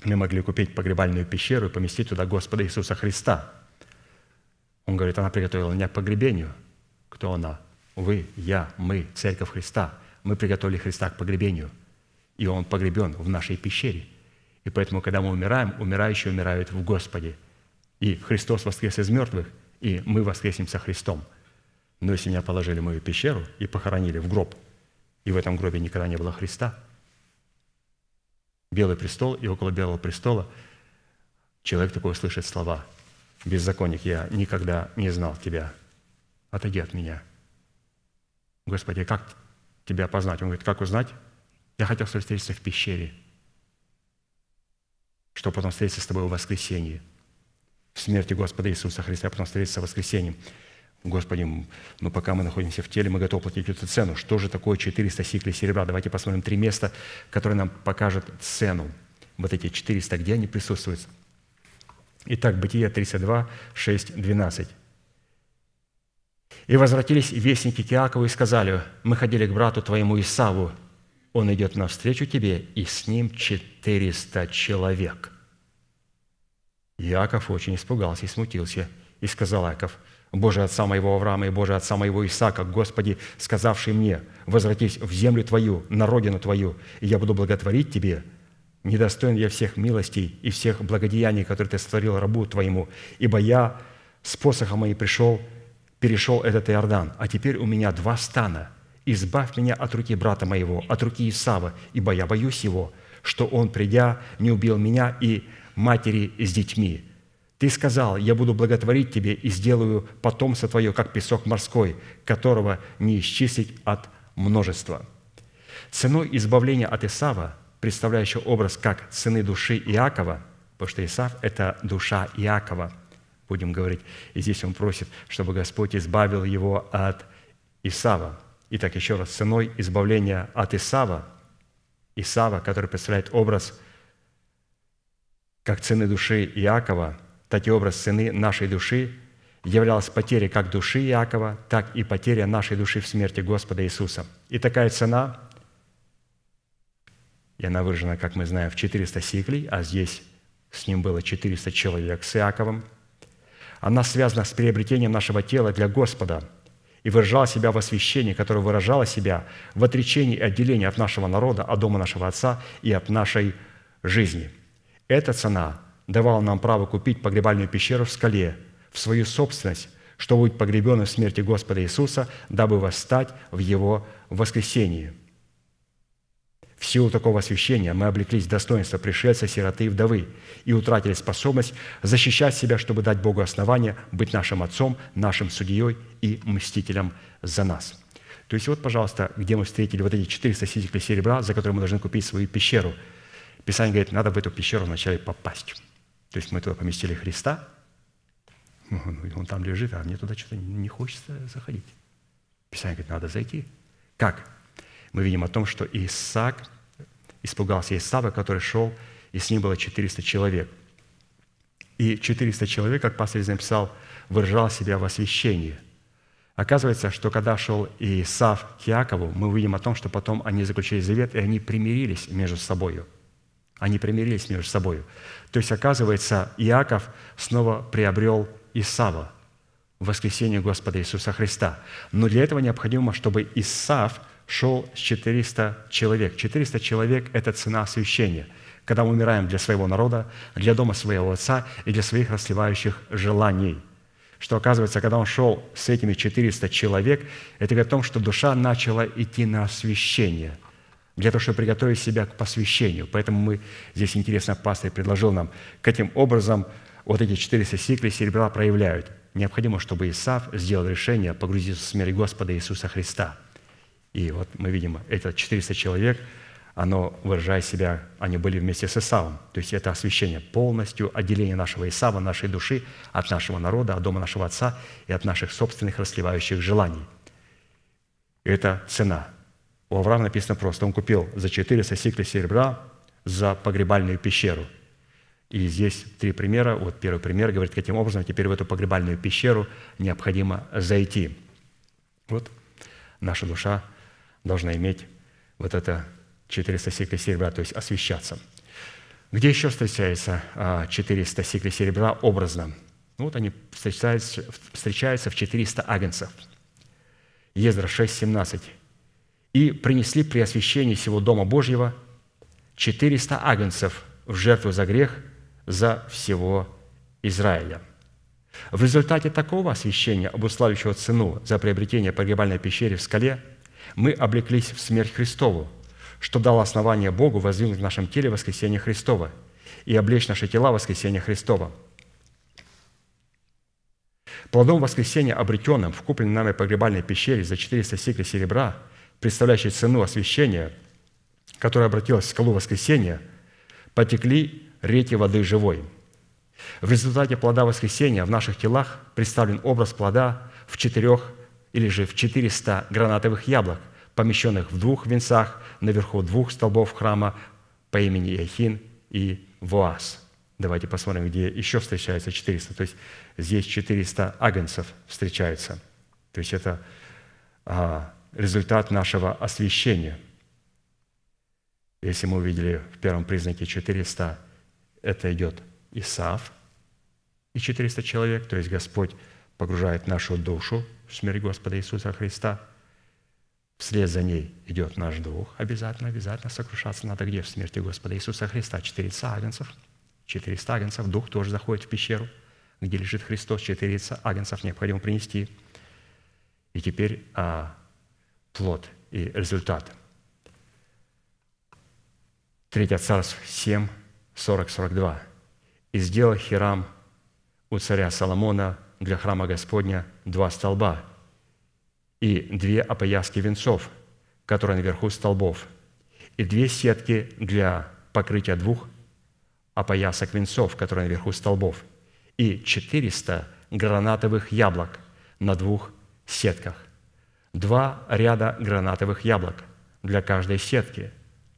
мы могли купить погребальную пещеру и поместить туда Господа Иисуса Христа. Он говорит, она приготовила меня к погребению. Кто она? Вы, я, мы, Церковь Христа. Мы приготовили Христа к погребению. И Он погребен в нашей пещере. И поэтому, когда мы умираем, умирающие умирают в Господе. И Христос воскрес из мертвых, и мы воскреснем со Христом. Но если меня положили в мою пещеру и похоронили в гроб, и в этом гробе никогда не было Христа – белый престол, и около белого престола человек такой слышит слова. «Беззаконник, я никогда не знал тебя. Отойди от меня». Господи, как тебя познать? Он говорит, как узнать? Я хотел встретиться в пещере, чтобы потом встретиться с тобой в воскресенье, в смерти Господа Иисуса Христа, а потом встретиться в воскресенье. Господи, ну пока мы находимся в теле, мы готовы платить эту цену. Что же такое 400 сиклей серебра? Давайте посмотрим три места, которые нам покажут цену. Вот эти 400, где они присутствуют. Итак, Бытие 32, 6, 12. «И возвратились вестники к Иакову и сказали, мы ходили к брату твоему Исаву, он идет навстречу тебе, и с ним 400 человек». Иаков очень испугался и смутился, и сказал Иаков – Боже Отца моего Авраама и Боже Отца моего Исаака, Господи, сказавший мне, возвратись в землю Твою, на родину Твою, и я буду благотворить Тебе, недостоин я всех милостей и всех благодеяний, которые Ты сотворил рабу Твоему, ибо я с посохом моим пришел, перешел этот Иордан, а теперь у меня два стана. Избавь меня от руки брата моего, от руки Исава, ибо я боюсь его, что он, придя, не убил меня и матери с детьми, ты сказал, я буду благотворить тебе и сделаю потомство твое, как песок морской, которого не исчислить от множества. Ценой избавления от Исава, представляющего образ как цены души Иакова, потому что Исав – это душа Иакова, будем говорить. И здесь он просит, чтобы Господь избавил его от Исава. Итак, еще раз, ценой избавления от Исава, Исава, который представляет образ как цены души Иакова – Таки образ цены нашей души являлась потерей как души Иакова, так и потеря нашей души в смерти Господа Иисуса. И такая цена, и она выражена, как мы знаем, в 400 сиклей, а здесь с ним было 400 человек с Иаковом. Она связана с приобретением нашего тела для Господа и выражала себя в освящении, которое выражало себя в отречении и отделении от нашего народа, от дома нашего Отца и от нашей жизни. Эта цена давал нам право купить погребальную пещеру в скале, в свою собственность, чтобы быть погребенным в смерти Господа Иисуса, дабы восстать в Его воскресении. В силу такого освящения мы облеклись в достоинство пришельца, сироты и вдовы и утратили способность защищать себя, чтобы дать Богу основание быть нашим отцом, нашим судьей и мстителем за нас. То есть вот, пожалуйста, где мы встретили вот эти 400 сиклей серебра, за которые мы должны купить свою пещеру. Писание говорит, надо в эту пещеру вначале попасть. То есть мы туда поместили Христа, ну, он там лежит, а мне туда что-то не хочется заходить. Писание говорит, надо зайти. Как? Мы видим о том, что Исаак испугался Исава, который шел, и с ним было 400 человек. И 400 человек, как пастор написал, выражал себя в освящении. Оказывается, что когда шел Исав к Якову, мы увидим о том, что потом они заключили завет, и они примирились между собой. Они примирились между собой. То есть, оказывается, Иаков снова приобрел Исава воскресение Господа Иисуса Христа. Но для этого необходимо, чтобы Исав шел с 400 человек. 400 человек – это цена освящения, когда мы умираем для своего народа, для дома своего отца и для своих расливающих желаний. что, оказывается, когда он шел с этими 400 человек, это говорит о том, что душа начала идти на освящение, для того, чтобы приготовить себя к посвящению. Поэтому мы, здесь интересно, пастор предложил нам, каким образом вот эти 400 сиклей серебра проявляют. Необходимо, чтобы Исав сделал решение погрузиться в смерть Господа Иисуса Христа. И вот мы видим, это 400 человек – оно, выражая себя, они были вместе с Исавом. То есть это освящение, полностью отделение нашего Исава, нашей души от нашего народа, от дома нашего Отца и от наших собственных расливающих желаний. Это цена. У Авраама написано просто, он купил за 400 сиклей серебра за погребальную пещеру. И здесь три примера. Вот первый пример говорит, каким образом теперь в эту погребальную пещеру необходимо зайти. Вот наша душа должна иметь вот это 400 сиклей серебра, то есть освещаться. Где еще встречается 400 а, сиклей серебра образно? Ну, вот они встречаются, встречаются в 400 агнцев. Ездра 6, 17. «И принесли при освящении всего Дома Божьего 400 агнцев в жертву за грех за всего Израиля». В результате такого освящения, обуславливающего цену за приобретение погребальной пещеры в скале, мы облеклись в смерть Христову, что дало основание Богу воздвигнуть в нашем теле воскресение Христова и облечь наши тела воскресение Христова. Плодом воскресения, обретенным в купленной нами погребальной пещере за 400 сиклей серебра, представляющей цену освящения, которая обратилась в скалу воскресения, потекли реки воды живой. В результате плода воскресения в наших телах представлен образ плода в четырех или же в 400 гранатовых яблок – помещенных в двух венцах наверху двух столбов храма по имени Иохин и Воас. Давайте посмотрим, где еще встречается 400. То есть здесь 400 агнцев встречается. То есть это а, результат нашего освящения. Если мы увидели в первом признаке 400, это идет Исав и 400 человек, то есть Господь погружает нашу душу смерть Господа Иисуса Христа – Вслед за ней идет наш дух. Обязательно, обязательно сокрушаться надо где? В смерти Господа Иисуса Христа. 400 агнцев. 400 агнцев. Дух тоже заходит в пещеру, где лежит Христос. 400 агнцев необходимо принести. И теперь а, плод и результат. 3 Царств 7, 40, 42. «И сделал Хирам у царя Соломона для храма Господня два столба – и две опояски венцов, которые наверху столбов, и две сетки для покрытия двух опоясок венцов, которые наверху столбов, и 400 гранатовых яблок на двух сетках. Два ряда гранатовых яблок для каждой сетки,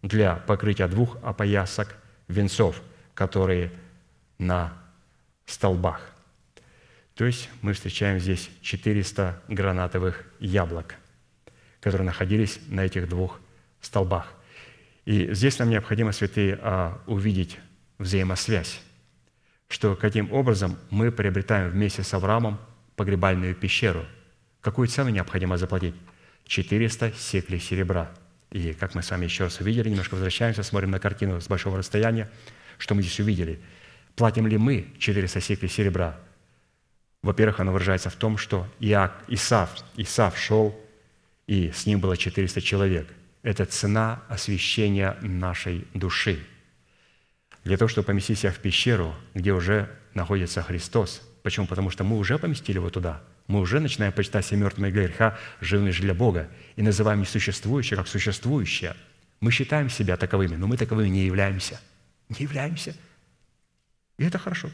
для покрытия двух опоясок венцов, которые на столбах – то есть мы встречаем здесь 400 гранатовых яблок, которые находились на этих двух столбах. И здесь нам необходимо, святые, а, увидеть взаимосвязь, что каким образом мы приобретаем вместе с Авраамом погребальную пещеру. Какую цену необходимо заплатить? 400 секлей серебра. И как мы с вами еще раз увидели, немножко возвращаемся, смотрим на картину с большого расстояния, что мы здесь увидели. Платим ли мы 400 секлей серебра? Во-первых, оно выражается в том, что Иак, Исав, Исав шел, и с ним было 400 человек. Это цена освящения нашей души. Для того, чтобы поместить себя в пещеру, где уже находится Христос. Почему? Потому что мы уже поместили его туда. Мы уже начинаем почитать мертвыми для греха, живыми же для Бога, и называем несуществующее как существующее. Мы считаем себя таковыми, но мы таковыми не являемся. Не являемся. И это хорошо.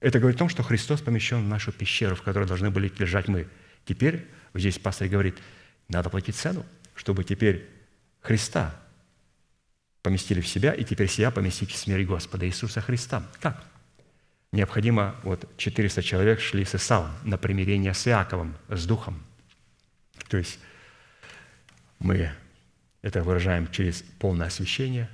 Это говорит о том, что Христос помещен в нашу пещеру, в которой должны были лежать мы. Теперь, здесь пастор говорит, надо платить цену, чтобы теперь Христа поместили в себя, и теперь себя поместить в смерть Господа Иисуса Христа. Как? Необходимо, вот 400 человек шли с Исавом на примирение с Иаковом, с Духом. То есть мы это выражаем через полное освящение,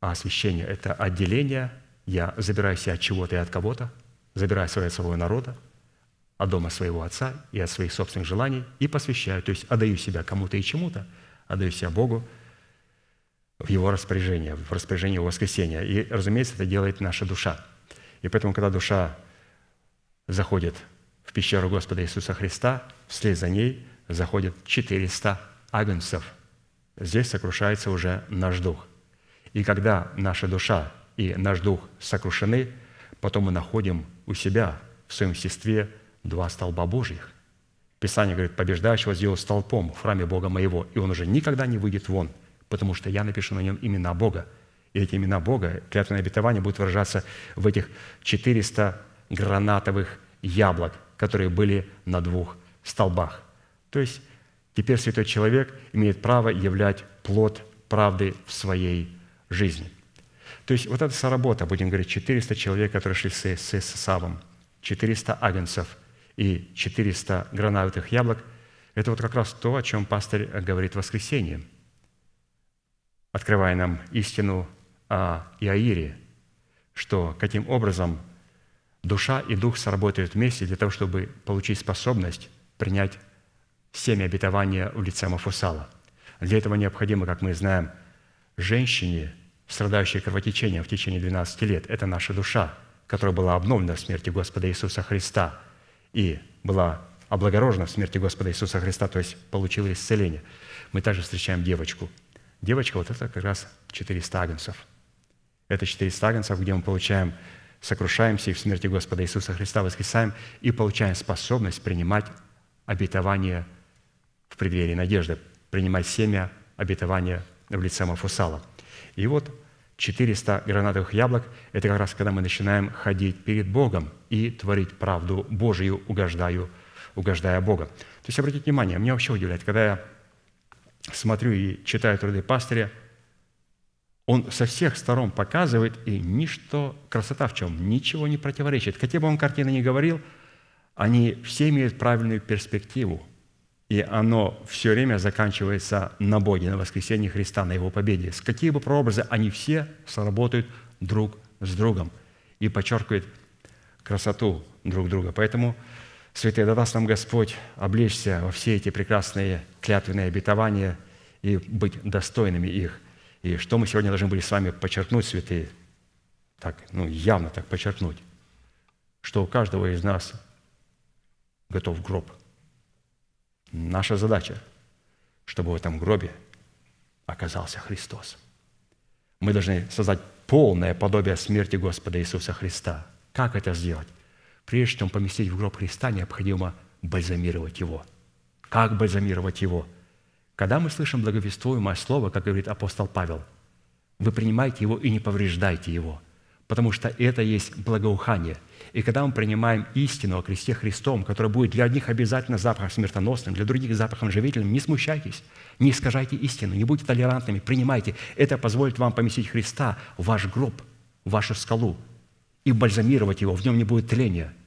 а освящение – это отделение – я забираю себя от чего-то и от кого-то, забираю себя от своего народа, от дома своего отца и от своих собственных желаний и посвящаю, то есть отдаю себя кому-то и чему-то, отдаю себя Богу в Его распоряжение, в распоряжение Его воскресения. И, разумеется, это делает наша душа. И поэтому, когда душа заходит в пещеру Господа Иисуса Христа, вслед за ней заходят 400 агнцев. Здесь сокрушается уже наш дух. И когда наша душа и наш дух сокрушены, потом мы находим у себя в своем естестве два столба Божьих. Писание говорит, побеждающего сделал столпом в храме Бога моего, и он уже никогда не выйдет вон, потому что я напишу на нем имена Бога. И эти имена Бога, клятвенное обетование, будут выражаться в этих 400 гранатовых яблок, которые были на двух столбах. То есть теперь святой человек имеет право являть плод правды в своей жизни. То есть вот эта соработа, будем говорить, 400 человек, которые шли с, с, с Савом, 400 агнцев и 400 гранатовых яблок, это вот как раз то, о чем пастырь говорит в воскресенье, открывая нам истину о Иаире, что каким образом душа и дух сработают вместе для того, чтобы получить способность принять семя обетования в лице Мафусала. Для этого необходимо, как мы знаем, женщине, страдающей кровотечением в течение 12 лет, это наша душа, которая была обновлена в смерти Господа Иисуса Христа и была облагорожена в смерти Господа Иисуса Христа, то есть получила исцеление. Мы также встречаем девочку. Девочка вот это как раз 400 агнцев. Это 400 агнцев, где мы получаем сокрушаемся и в смерти Господа Иисуса Христа воскресаем и получаем способность принимать обетование в преддверии надежды, принимать семя обетования в лице Мафусала. И вот 400 гранатовых яблок – это как раз когда мы начинаем ходить перед Богом и творить правду Божию, угождаю, угождая Бога. То есть, обратите внимание, меня вообще удивляет, когда я смотрю и читаю труды пастыря – он со всех сторон показывает, и ничто, красота в чем? Ничего не противоречит. Какие бы он картины ни говорил, они все имеют правильную перспективу. И оно все время заканчивается на Боге, на воскресении Христа, на Его победе. С какие бы прообразы, они все сработают друг с другом и подчеркивают красоту друг друга. Поэтому, святые, да даст нам Господь облечься во все эти прекрасные клятвенные обетования и быть достойными их. И что мы сегодня должны были с вами подчеркнуть, святые, так, ну, явно так подчеркнуть, что у каждого из нас готов гроб. Наша задача, чтобы в этом гробе оказался Христос. Мы должны создать полное подобие смерти Господа Иисуса Христа. Как это сделать? Прежде чем поместить в гроб Христа, необходимо бальзамировать его. Как бальзамировать его? Когда мы слышим благовествуемое слово, как говорит апостол Павел, вы принимаете его и не повреждайте его, потому что это есть благоухание. И когда мы принимаем истину о кресте Христом, которая будет для одних обязательно запахом смертоносным, для других запахом живительным, не смущайтесь, не искажайте истину, не будьте толерантными, принимайте. Это позволит вам поместить Христа в ваш гроб, в вашу скалу и бальзамировать его, в нем не будет тления –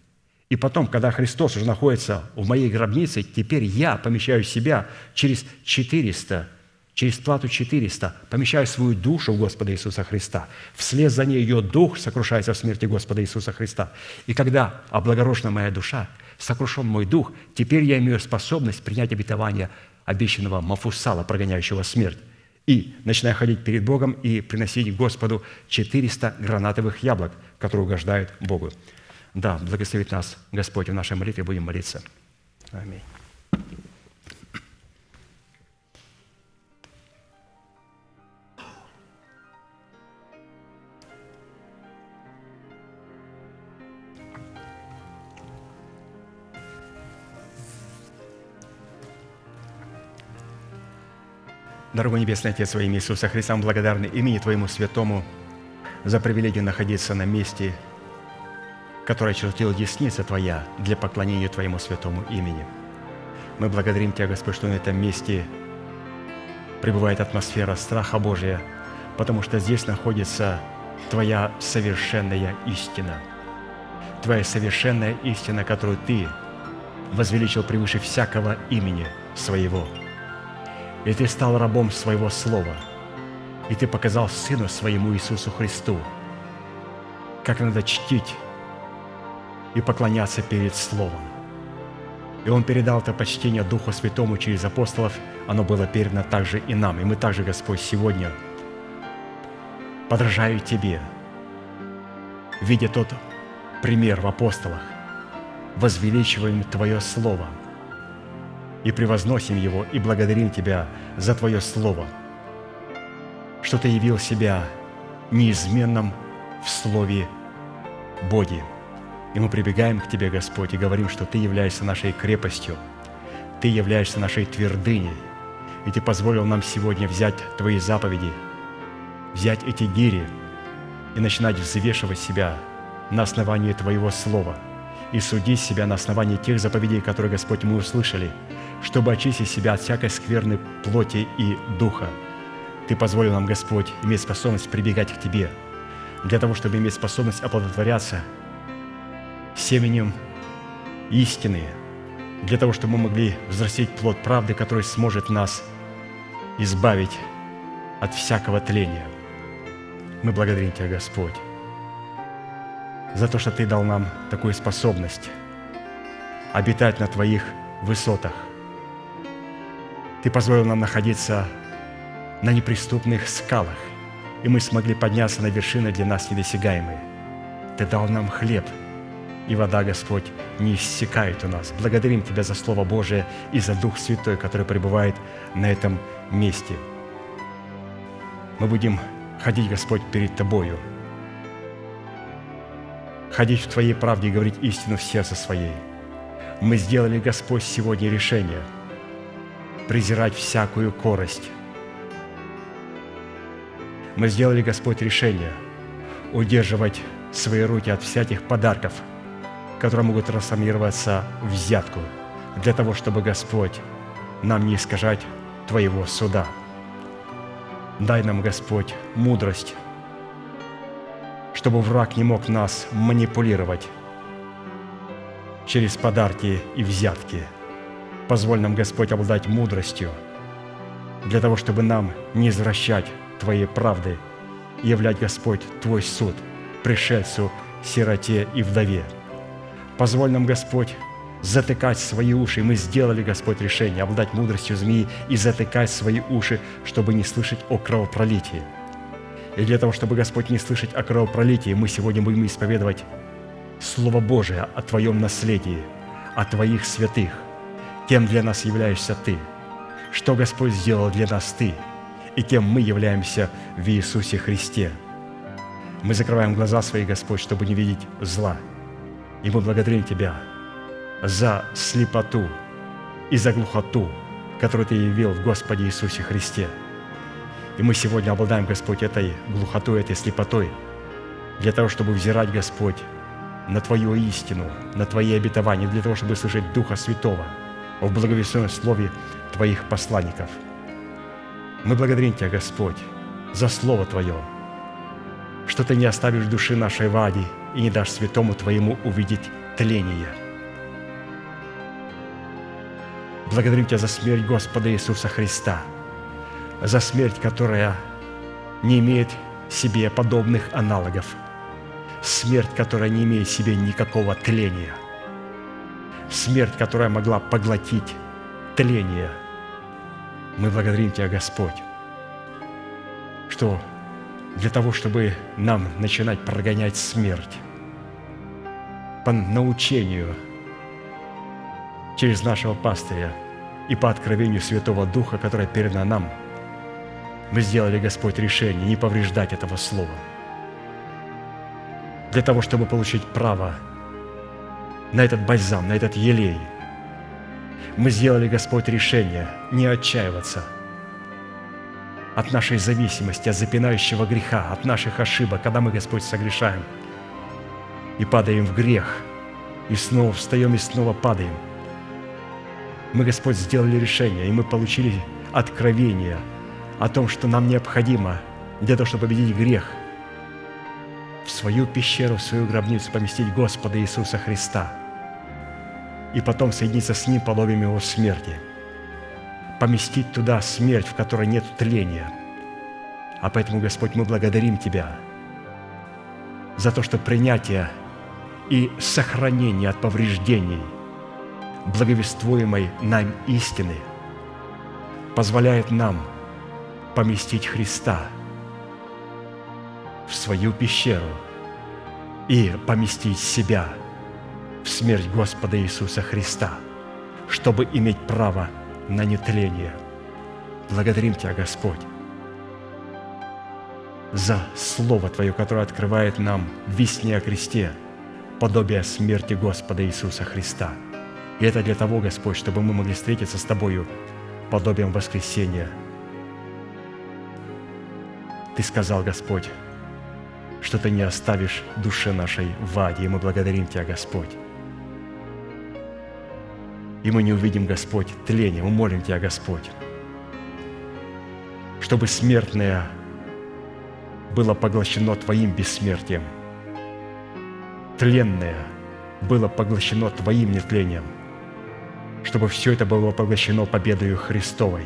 и потом, когда Христос уже находится в моей гробнице, теперь я помещаю себя через 400, через плату 400, помещаю свою душу в Господа Иисуса Христа. Вслед за ней ее дух сокрушается в смерти Господа Иисуса Христа. И когда облагорожена моя душа, сокрушен мой дух, теперь я имею способность принять обетование обещанного Мафусала, прогоняющего смерть. И начинаю ходить перед Богом и приносить Господу 400 гранатовых яблок, которые угождают Богу. Да, благословит нас Господь в нашей молитве, будем молиться. Аминь. Дорогой Небесный Отец, во имя Иисуса Христа, мы благодарны имени Твоему Святому за привилегию находиться на месте, который очертил десница Твоя для поклонения Твоему святому имени. Мы благодарим Тебя, Господь, что на этом месте пребывает атмосфера страха Божия, потому что здесь находится Твоя совершенная истина. Твоя совершенная истина, которую Ты возвеличил превыше всякого имени своего. И Ты стал рабом своего слова, и Ты показал Сыну Своему Иисусу Христу, как надо чтить и поклоняться перед Словом. И Он передал это почтение Духу Святому через апостолов, оно было передано также и нам. И мы также, Господь, сегодня, подражаю Тебе, видя тот пример в апостолах, возвеличиваем Твое Слово и превозносим его и благодарим Тебя за Твое Слово, что Ты явил себя неизменным в Слове Боге. И мы прибегаем к Тебе, Господь, и говорим, что Ты являешься нашей крепостью, Ты являешься нашей твердыней, и Ты позволил нам сегодня взять Твои заповеди, взять эти гири и начинать взвешивать себя на основании Твоего Слова. И судить себя на основании тех заповедей, которые, Господь, мы услышали, чтобы очистить себя от всякой скверной плоти и духа. Ты позволил нам, Господь, иметь способность прибегать к Тебе, для того, чтобы иметь способность оплодотворяться семенем истины, для того, чтобы мы могли взрастить плод правды, который сможет нас избавить от всякого тления. Мы благодарим Тебя, Господь, за то, что Ты дал нам такую способность обитать на Твоих высотах. Ты позволил нам находиться на неприступных скалах, и мы смогли подняться на вершины для нас недосягаемые. Ты дал нам хлеб, и вода, Господь, не иссякает у нас. Благодарим Тебя за Слово Божие и за Дух Святой, который пребывает на этом месте. Мы будем ходить, Господь, перед Тобою – ходить в Твоей правде и говорить истину в сердце своей. Мы сделали, Господь, сегодня решение презирать всякую корость. Мы сделали, Господь, решение удерживать свои руки от всяких подарков, которые могут трансформироваться в взятку, для того, чтобы, Господь, нам не искажать Твоего суда. Дай нам, Господь, мудрость чтобы враг не мог нас манипулировать через подарки и взятки. Позволь нам, Господь, обладать мудростью для того, чтобы нам не извращать Твоей правды и являть, Господь, Твой суд пришельцу, сироте и вдове. Позволь нам, Господь, затыкать свои уши. Мы сделали, Господь, решение обладать мудростью змеи и затыкать свои уши, чтобы не слышать о кровопролитии – и для того, чтобы, Господь, не слышать о кровопролитии, мы сегодня будем исповедовать Слово Божие о Твоем наследии, о Твоих святых. Кем для нас являешься Ты? Что Господь сделал для нас Ты? И кем мы являемся в Иисусе Христе? Мы закрываем глаза свои, Господь, чтобы не видеть зла. И мы благодарим Тебя за слепоту и за глухоту, которую Ты явил в Господе Иисусе Христе – и мы сегодня обладаем, Господь, этой глухотой, этой слепотой, для того, чтобы взирать, Господь, на Твою истину, на Твои обетования, для того, чтобы слышать Духа Святого в благовестном слове Твоих посланников. Мы благодарим Тебя, Господь, за Слово Твое, что Ты не оставишь души нашей в аде и не дашь святому Твоему увидеть тление. Благодарим Тебя за смерть Господа Иисуса Христа – за смерть, которая не имеет себе подобных аналогов. Смерть, которая не имеет себе никакого тления. Смерть, которая могла поглотить тление. Мы благодарим Тебя, Господь, что для того, чтобы нам начинать прогонять смерть по научению через нашего пастыря и по откровению Святого Духа, которое передано нам – мы сделали, Господь, решение не повреждать этого слова. Для того, чтобы получить право на этот бальзам, на этот елей, мы сделали, Господь, решение не отчаиваться от нашей зависимости, от запинающего греха, от наших ошибок, когда мы, Господь, согрешаем и падаем в грех, и снова встаем и снова падаем. Мы, Господь, сделали решение, и мы получили откровение – о том, что нам необходимо для того, чтобы победить грех, в свою пещеру, в свою гробницу поместить Господа Иисуса Христа и потом соединиться с Ним подобием Его смерти, поместить туда смерть, в которой нет тления. А поэтому, Господь, мы благодарим Тебя за то, что принятие и сохранение от повреждений благовествуемой нам истины позволяет нам – поместить Христа в свою пещеру и поместить себя в смерть Господа Иисуса Христа, чтобы иметь право на нетление. Благодарим Тебя, Господь, за Слово Твое, которое открывает нам весне о кресте, подобие смерти Господа Иисуса Христа. И это для того, Господь, чтобы мы могли встретиться с Тобою подобием воскресения. Ты сказал, Господь, что Ты не оставишь душе нашей в аде, и мы благодарим Тебя, Господь. И мы не увидим, Господь, тление. Мы молим Тебя, Господь, чтобы смертное было поглощено Твоим бессмертием, тленное было поглощено Твоим нетлением, чтобы все это было поглощено победою Христовой.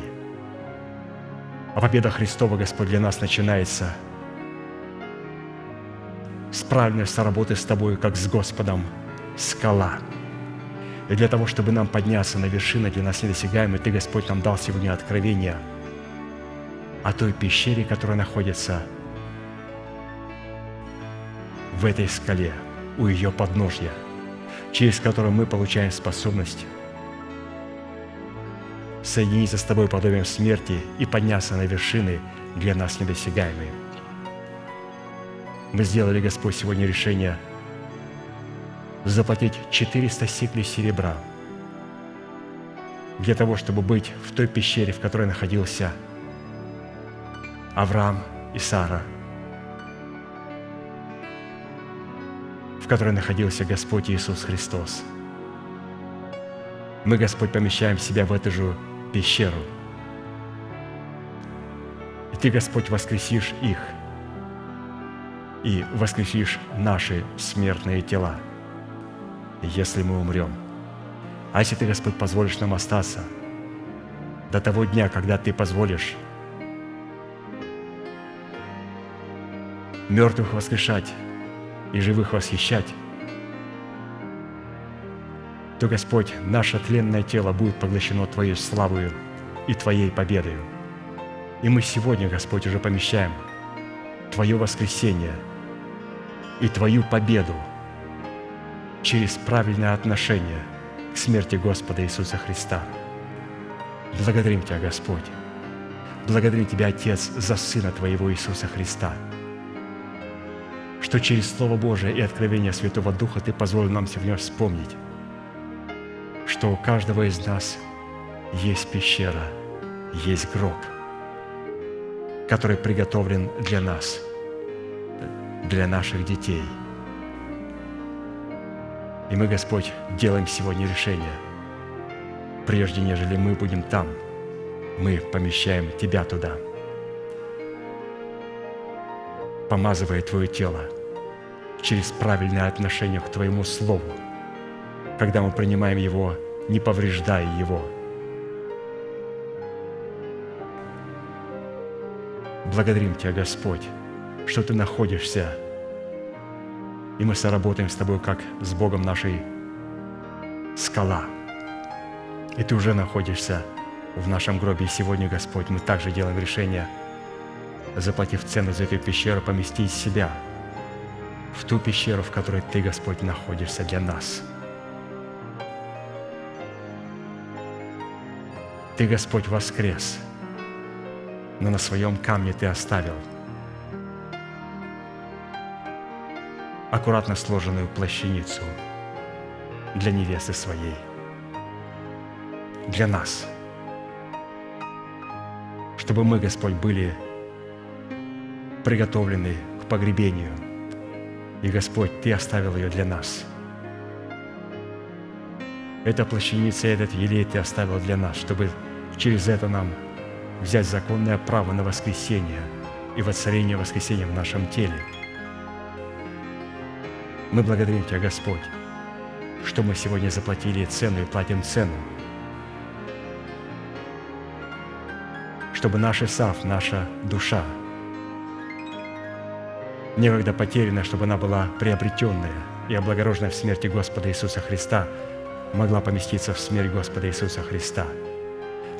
А победа Христова, Господь, для нас начинается с правильной соработы с Тобой, как с Господом, скала. И для того, чтобы нам подняться на вершины, для нас недосягаемые, Ты, Господь, нам дал сегодня откровение о той пещере, которая находится в этой скале, у ее подножья, через которую мы получаем способность соединиться с Тобой подобием смерти и подняться на вершины для нас недосягаемые. Мы сделали, Господь, сегодня решение заплатить 400 сиклей серебра для того, чтобы быть в той пещере, в которой находился Авраам и Сара – в которой находился Господь Иисус Христос. Мы, Господь, помещаем себя в эту же пещеру. И Ты, Господь, воскресишь их и воскресишь наши смертные тела, если мы умрем. А если Ты, Господь, позволишь нам остаться до того дня, когда Ты позволишь мертвых воскрешать, и живых восхищать, то, Господь, наше тленное тело будет поглощено Твоей славою и Твоей победою. И мы сегодня, Господь, уже помещаем Твое воскресение и Твою победу через правильное отношение к смерти Господа Иисуса Христа. Благодарим Тебя, Господь. Благодарим Тебя, Отец, за Сына Твоего Иисуса Христа – что через Слово Божие и откровение Святого Духа Ты позволил нам сегодня вспомнить, что у каждого из нас есть пещера, есть гроб, который приготовлен для нас, для наших детей. И мы, Господь, делаем сегодня решение. Прежде нежели мы будем там, мы помещаем Тебя туда – помазывая Твое тело через правильное отношение к Твоему Слову, когда мы принимаем его, не повреждая его. Благодарим Тебя, Господь, что Ты находишься, и мы соработаем с Тобой, как с Богом нашей скала. И Ты уже находишься в нашем гробе. И сегодня, Господь, мы также делаем решение – заплатив цену за эту пещеру, поместить себя в ту пещеру, в которой Ты, Господь, находишься для нас. Ты, Господь, воскрес, но на своем камне Ты оставил аккуратно сложенную плащаницу для невесты своей, для нас, чтобы мы, Господь, были приготовленный к погребению. И, Господь, Ты оставил ее для нас. Эта плащаница, этот елей Ты оставил для нас, чтобы через это нам взять законное право на воскресение и воцарение воскресения в нашем теле. Мы благодарим Тебя, Господь, что мы сегодня заплатили цену и платим цену, чтобы наш Исав, наша душа – некогда потерянная, чтобы она была приобретенная и облагороженная в смерти Господа Иисуса Христа, могла поместиться в смерть Господа Иисуса Христа.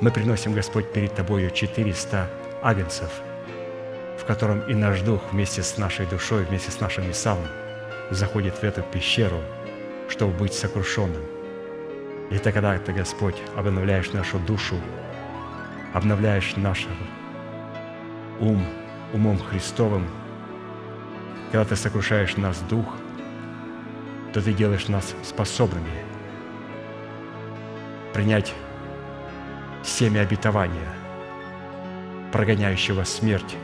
Мы приносим, Господь, перед Тобою 400 агнцев, в котором и наш дух вместе с нашей душой, вместе с нашим Исавом заходит в эту пещеру, чтобы быть сокрушенным. И это когда Ты, Господь, обновляешь нашу душу, обновляешь наш ум умом Христовым, когда Ты сокрушаешь нас дух, то Ты делаешь нас способными принять семя обетования, прогоняющего смерть,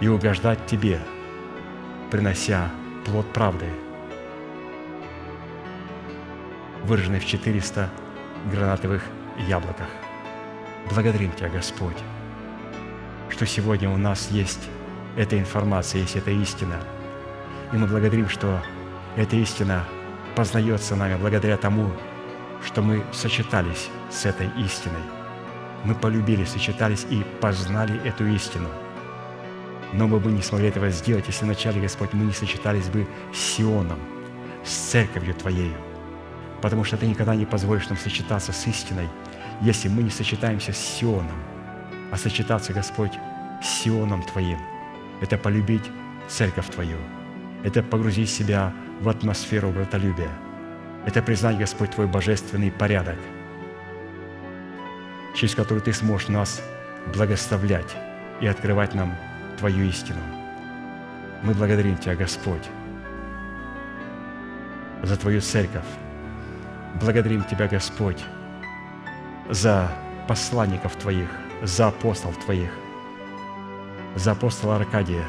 и угождать Тебе, принося плод правды, выраженный в 400 гранатовых яблоках. Благодарим Тебя, Господь, что сегодня у нас есть эта информация, есть эта истина. И мы благодарим, что эта истина познается нами благодаря тому, что мы сочетались с этой истиной. Мы полюбили, сочетались и познали эту истину. Но мы бы не смогли этого сделать, если вначале, Господь, мы не сочетались бы с Сионом, с церковью Твоей. Потому что Ты никогда не позволишь нам сочетаться с истиной, если мы не сочетаемся с Сионом. А сочетаться, Господь, с Сионом Твоим – это полюбить церковь Твою, это погрузить себя в атмосферу братолюбия – это признать, Господь, Твой божественный порядок, через который Ты сможешь нас благословлять и открывать нам Твою истину. Мы благодарим Тебя, Господь, за Твою церковь. Благодарим Тебя, Господь, за посланников Твоих, за апостолов Твоих, за апостола Аркадия,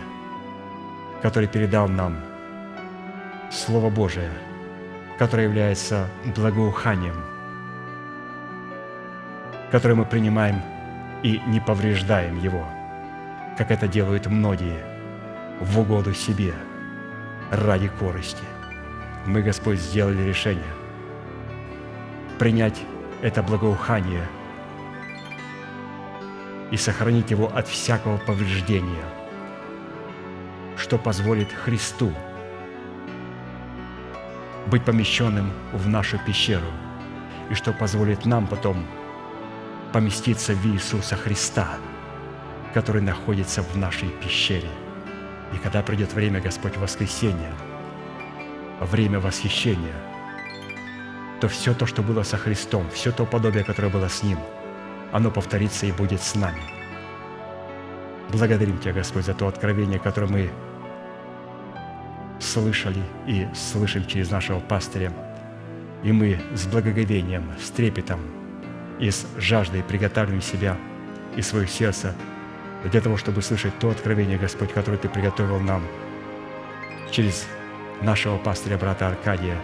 который передал нам Слово Божие – которое является благоуханием, которое мы принимаем и не повреждаем его, как это делают многие в угоду себе, ради корости. Мы, Господь, сделали решение принять это благоухание и сохранить его от всякого повреждения, что позволит Христу – быть помещенным в нашу пещеру, и что позволит нам потом поместиться в Иисуса Христа, который находится в нашей пещере. И когда придет время, Господь, воскресения, время восхищения, то все то, что было со Христом, все то подобие, которое было с Ним, оно повторится и будет с нами. Благодарим Тебя, Господь, за то откровение, которое мы слышали и слышим через нашего пастыря. И мы с благоговением, с трепетом и с жаждой приготавливаем себя и свое сердце для того, чтобы слышать то откровение, Господь, которое Ты приготовил нам через нашего пастыря, брата Аркадия,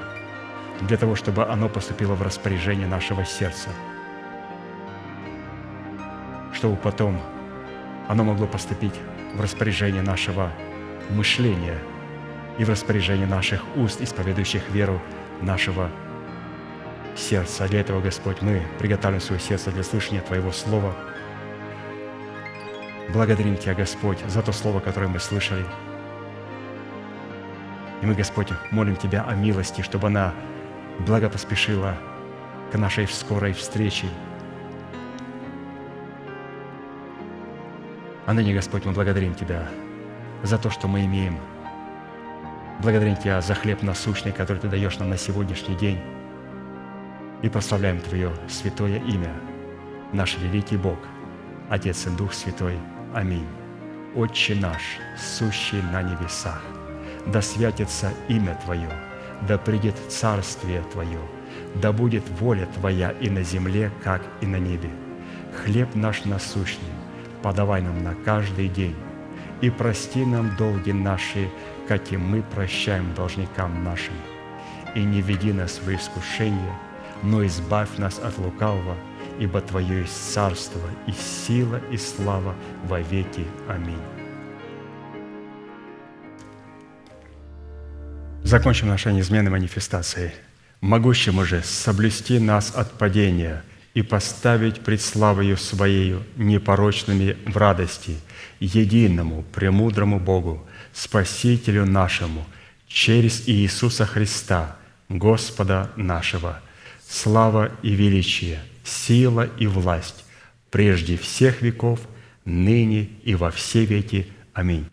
для того, чтобы оно поступило в распоряжение нашего сердца, чтобы потом оно могло поступить в распоряжение нашего мышления – и в распоряжении наших уст, исповедующих веру нашего сердца. Для этого, Господь, мы приготовим свое сердце для слышания Твоего Слова. Благодарим Тебя, Господь, за то Слово, которое мы слышали. И мы, Господь, молим Тебя о милости, чтобы она благо поспешила к нашей скорой встрече. А ныне, Господь, мы благодарим Тебя за то, что мы имеем – Благодарим Тебя за хлеб насущный, который Ты даешь нам на сегодняшний день. И прославляем Твое святое имя, наш великий Бог, Отец и Дух Святой. Аминь. Отче наш, сущий на небесах, да святится имя Твое, да придет царствие Твое, да будет воля Твоя и на земле, как и на небе. Хлеб наш насущный подавай нам на каждый день, и прости нам долги наши, как и мы прощаем должникам нашим. И не веди нас в искушение, но избавь нас от лукавого, ибо Твое есть царство и сила и слава во веки. Аминь. Закончим нашей неизменной манифестацией. Могущему же соблюсти нас от падения и поставить пред славою Своею непорочными в радости, единому, премудрому Богу, Спасителю нашему, через Иисуса Христа, Господа нашего. Слава и величие, сила и власть прежде всех веков, ныне и во все веки. Аминь.